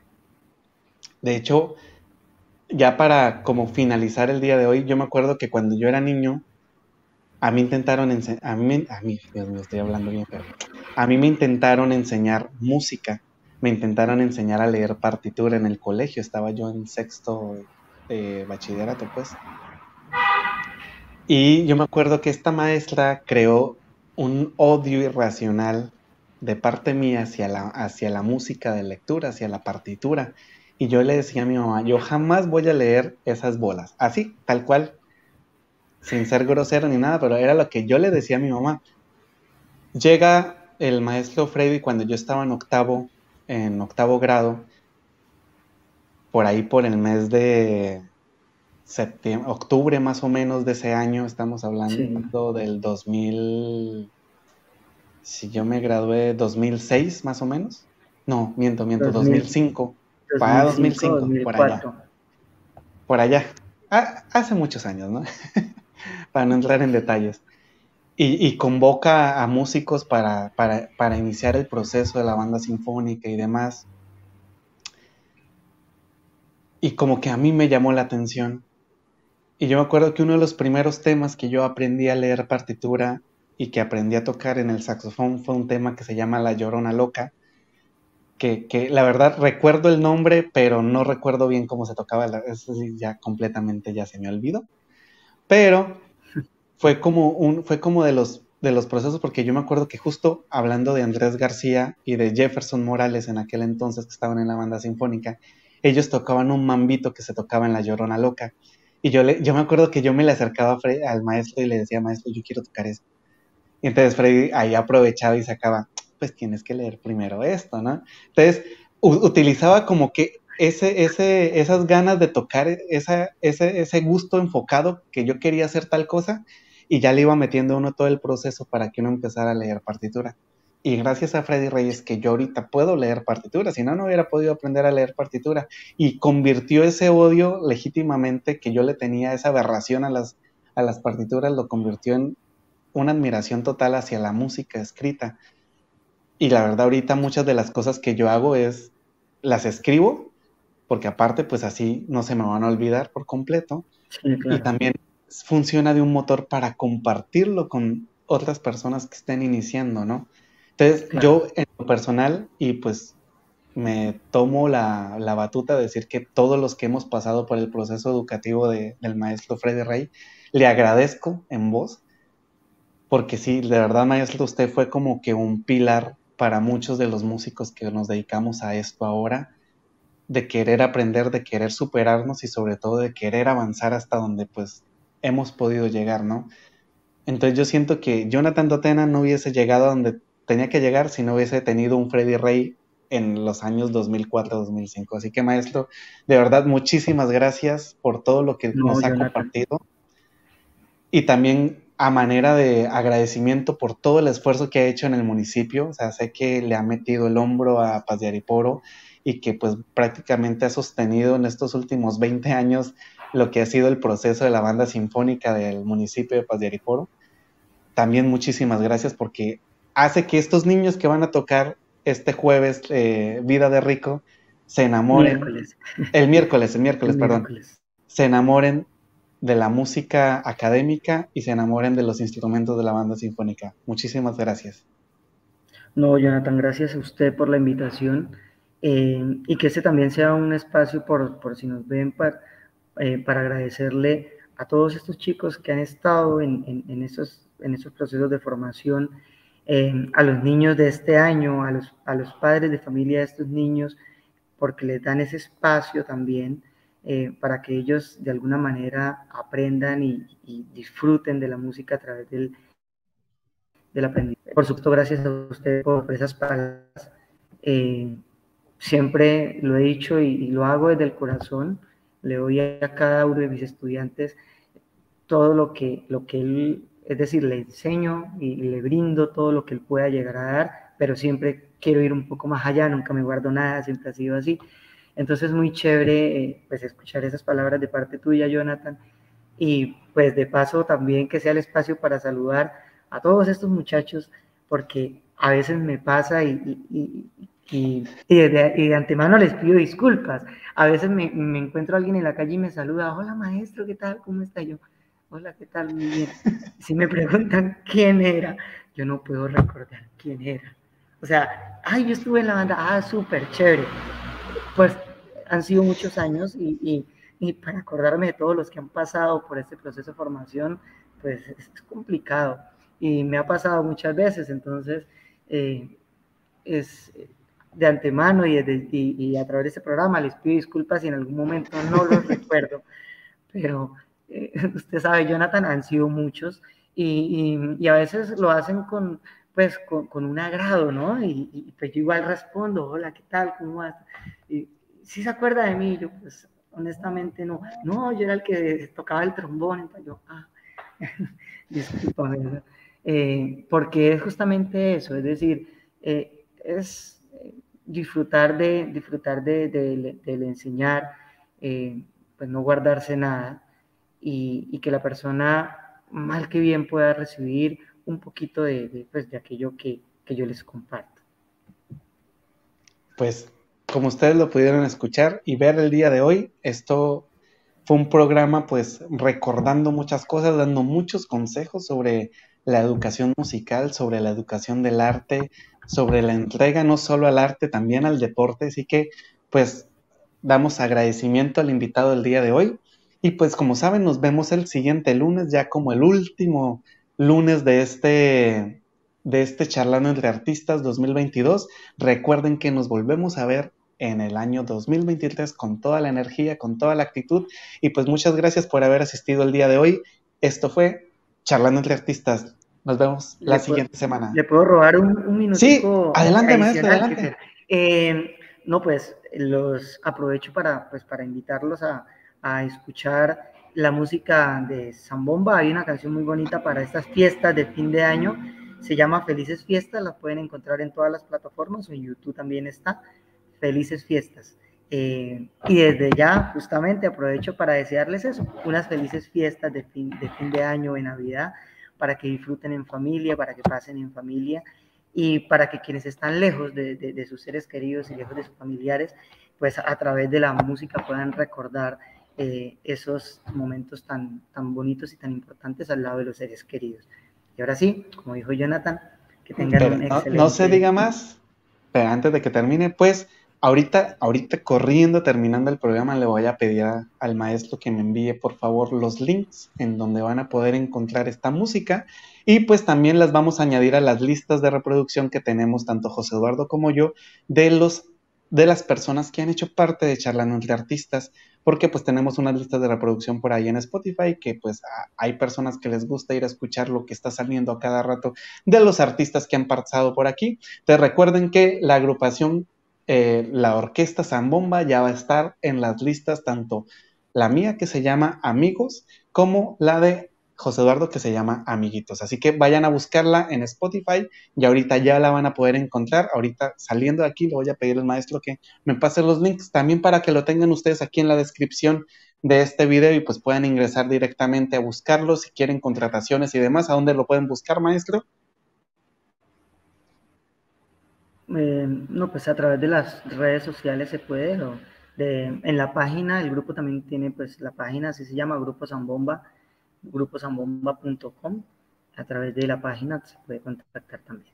De hecho, ya para como finalizar el día de hoy, yo me acuerdo que cuando yo era niño, a mí intentaron a mí, a mí, estoy hablando bien, pero a mí me intentaron enseñar música, me intentaron enseñar a leer partitura en el colegio, estaba yo en sexto de bachillerato, pues. Y yo me acuerdo que esta maestra creó un odio irracional de parte mía hacia la, hacia la música de lectura, hacia la partitura. Y yo le decía a mi mamá, yo jamás voy a leer esas bolas. Así, tal cual, sin ser grosero ni nada, pero era lo que yo le decía a mi mamá. Llega el maestro Freddy cuando yo estaba en octavo, en octavo grado, por ahí por el mes de septiembre, octubre más o menos de ese año, estamos hablando del 2000, si yo me gradué 2006 más o menos, no, miento, miento, 2005, para 2005, por allá, por allá, ah, hace muchos años, ¿no? para no entrar en detalles. Y, convoca a músicos para, para, para iniciar el proceso de la banda sinfónica y demás. Y como que a mí me llamó la atención y yo me acuerdo que uno de los primeros temas que yo aprendí a leer partitura y que aprendí a tocar en el saxofón fue un tema que se llama La Llorona Loca, que, la verdad recuerdo el nombre, pero no recuerdo bien cómo se tocaba, eso ya completamente ya se me olvidó. Pero fue como, un, fue como de, los, de los procesos, porque yo me acuerdo que justo hablando de Andrés García y de Jefferson Morales en aquel entonces que estaban en la banda sinfónica, ellos tocaban un mambito que se tocaba en La Llorona Loca. Y yo, le, yo me acuerdo que yo me le acercaba al maestro y le decía, maestro, yo quiero tocar eso. Y entonces Freddy ahí aprovechaba y sacaba, pues tienes que leer primero esto, ¿no? Entonces utilizaba como que ese, ese, esas ganas de tocar, esa, ese, ese gusto enfocado que yo quería hacer tal cosa y ya le iba metiendo uno todo el proceso para que uno empezara a leer partitura. Y gracias a Freddy Reyes que yo ahorita puedo leer partitura, si no, no hubiera podido aprender a leer partitura. Y convirtió ese odio legítimamente que yo le tenía, esa aberración a las, a las partituras, lo convirtió en una admiración total hacia la música escrita. Y la verdad ahorita muchas de las cosas que yo hago es, las escribo, porque aparte pues así no se me van a olvidar por completo. Y también funciona de un motor para compartirlo con otras personas que estén iniciando, ¿no? Entonces, yo en lo personal, y pues me tomo la, batuta de decir que todos los que hemos pasado por el proceso educativo del maestro Freddy Rey, le agradezco en voz, porque sí, de verdad, maestro, usted fue como que un pilar para muchos de los músicos que nos dedicamos a esto ahora, de querer aprender, de querer superarnos y sobre todo de querer avanzar hasta donde pues hemos podido llegar, ¿no? Entonces yo siento que Jonathan Dotena no hubiese llegado a donde tenía que llegar si no hubiese tenido un Freddy Rey en los años 2004-2005. Así que maestro, de verdad, muchísimas gracias por todo lo que nos ha compartido. Y también a manera de agradecimiento por todo el esfuerzo que ha hecho en el municipio. O sea, sé que le ha metido el hombro a Paz de Ariporo y que pues prácticamente ha sostenido en estos últimos 20 años lo que ha sido el proceso de la banda sinfónica del municipio de Paz de Ariporo. También muchísimas gracias porque hace que estos niños que van a tocar este jueves eh, Vida de Rico se enamoren. El miércoles, el miércoles, perdón. Se enamoren de la música académica y se enamoren de los instrumentos de la banda sinfónica. Muchísimas gracias.
No, Jonathan, gracias a usted por la invitación eh, y que este también sea un espacio por, por si nos ven para, eh, para agradecerle a todos estos chicos que han estado en, en, en, en estos procesos de formación eh, a los niños de este año, a los, a los padres de familia de estos niños, porque les dan ese espacio también eh, para que ellos de alguna manera aprendan y, disfruten de la música a través del, del aprendizaje. Por supuesto, gracias a ustedes por esas palabras. Eh, siempre lo he dicho y, lo hago desde el corazón. Le doy a cada uno de mis estudiantes todo lo que, lo que él, es decir, le enseño y, le brindo todo lo que él pueda llegar a dar, pero siempre quiero ir un poco más allá, nunca me guardo nada, siempre ha sido así. Entonces es muy chévere eh, pues escuchar esas palabras de parte tuya, Jonathan, y pues de paso también que sea el espacio para saludar a todos estos muchachos, porque a veces me pasa y, y, de, antemano les pido disculpas. A veces me, me, encuentro a alguien en la calle y me saluda, hola maestro, ¿qué tal? ¿Cómo está yo? hola, ¿qué tal? Muy bien. Si me preguntan quién era, yo no puedo recordar quién era. O sea, ay, yo estuve en la banda, ah, súper chévere. Pues han sido muchos años y, y, para acordarme de todos los que han pasado por este proceso de formación, pues es, complicado. Y me ha pasado muchas veces, entonces eh, es de antemano y, y, y, a través de este programa les pido disculpas si en algún momento no los recuerdo, pero eh, usted sabe, Jonathan, han sido muchos y, y, a veces lo hacen con, pues, con, con un agrado, ¿no? Y, pues yo igual respondo, hola, ¿qué tal? ¿Cómo vas? Y si se acuerda de mí, yo pues honestamente no, no, yo era el que tocaba el trombón, entonces yo, ah, discúlpame, eh, porque es justamente eso, es decir, eh, es disfrutar de, disfrutar de, de, enseñar, pues no guardarse nada, y, que la persona, mal que bien, pueda recibir un poquito de, pues, aquello que, que yo les comparto.
Pues como ustedes lo pudieron escuchar y ver el día de hoy, esto fue un programa pues recordando muchas cosas, dando muchos consejos sobre la educación musical, sobre la educación del arte, sobre la entrega no solo al arte, también al deporte. Así que pues damos agradecimiento al invitado del día de hoy y pues como saben, nos vemos el siguiente lunes, ya como el último lunes de este, de este Charlando entre Artistas 2022. Recuerden que nos volvemos a ver en el año 2023 con toda la energía, con toda la actitud. Y pues muchas gracias por haber asistido el día de hoy. Esto fue Charlando entre Artistas. Nos vemos la siguiente semana.
¿Le puedo robar un, un minutito?
Sí, adelante, maestro, adelante.
Eh, no, pues los aprovecho para, pues, para invitarlos a, a escuchar la música de Zambomba. Hay una canción muy bonita para estas fiestas de fin de año. Se llama Felices Fiestas. La pueden encontrar en todas las plataformas en YouTube también está. Felices Fiestas. Eh, y desde ya, justamente, aprovecho para desearles eso, unas felices fiestas de fin de, fin de año, de Navidad, para que disfruten en familia, para que pasen en familia y para que quienes están lejos de, de sus seres queridos y lejos de sus familiares, pues a través de la música puedan recordar eh, esos momentos tan, tan bonitos y tan importantes al lado de los seres queridos. Y ahora sí, como dijo Jonathan, que tengan un
excelente... No, se diga más, pero antes de que termine, pues ahorita, ahorita corriendo, terminando el programa, le voy a pedir al maestro que me envíe por favor los links en donde van a poder encontrar esta música y pues también las vamos a añadir a las listas de reproducción que tenemos tanto José Eduardo como yo de los de las personas que han hecho parte de Charlando entre Artistas, porque pues tenemos unas listas de reproducción por ahí en Spotify que pues hay personas que les gusta ir a escuchar lo que está saliendo a cada rato de los artistas que han pasado por aquí. Te recuerden que la agrupación, eh, la orquesta Zambomba ya va a estar en las listas tanto la mía que se llama Amigos como la de José Eduardo que se llama Amiguitos. Así que vayan a buscarla en Spotify y ahorita ya la van a poder encontrar. Ahorita saliendo de aquí le voy a pedir al maestro que me pase los links también para que lo tengan ustedes aquí en la descripción de este video y pues puedan ingresar directamente a buscarlo si quieren contrataciones y demás. ¿A dónde lo pueden buscar, maestro?
Eh, no, pues a través de las redes sociales se puede, o en la página, el grupo también tiene pues la página, así se llama Grupo Zambomba gruposambomba.com. A través de la página se puede contactar también.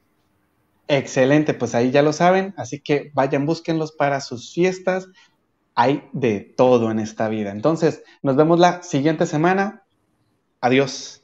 Excelente, pues ahí ya lo saben, así que vayan, búsquenlos para sus fiestas. Hay de todo en esta vida. Entonces, nos vemos la siguiente semana. Adiós.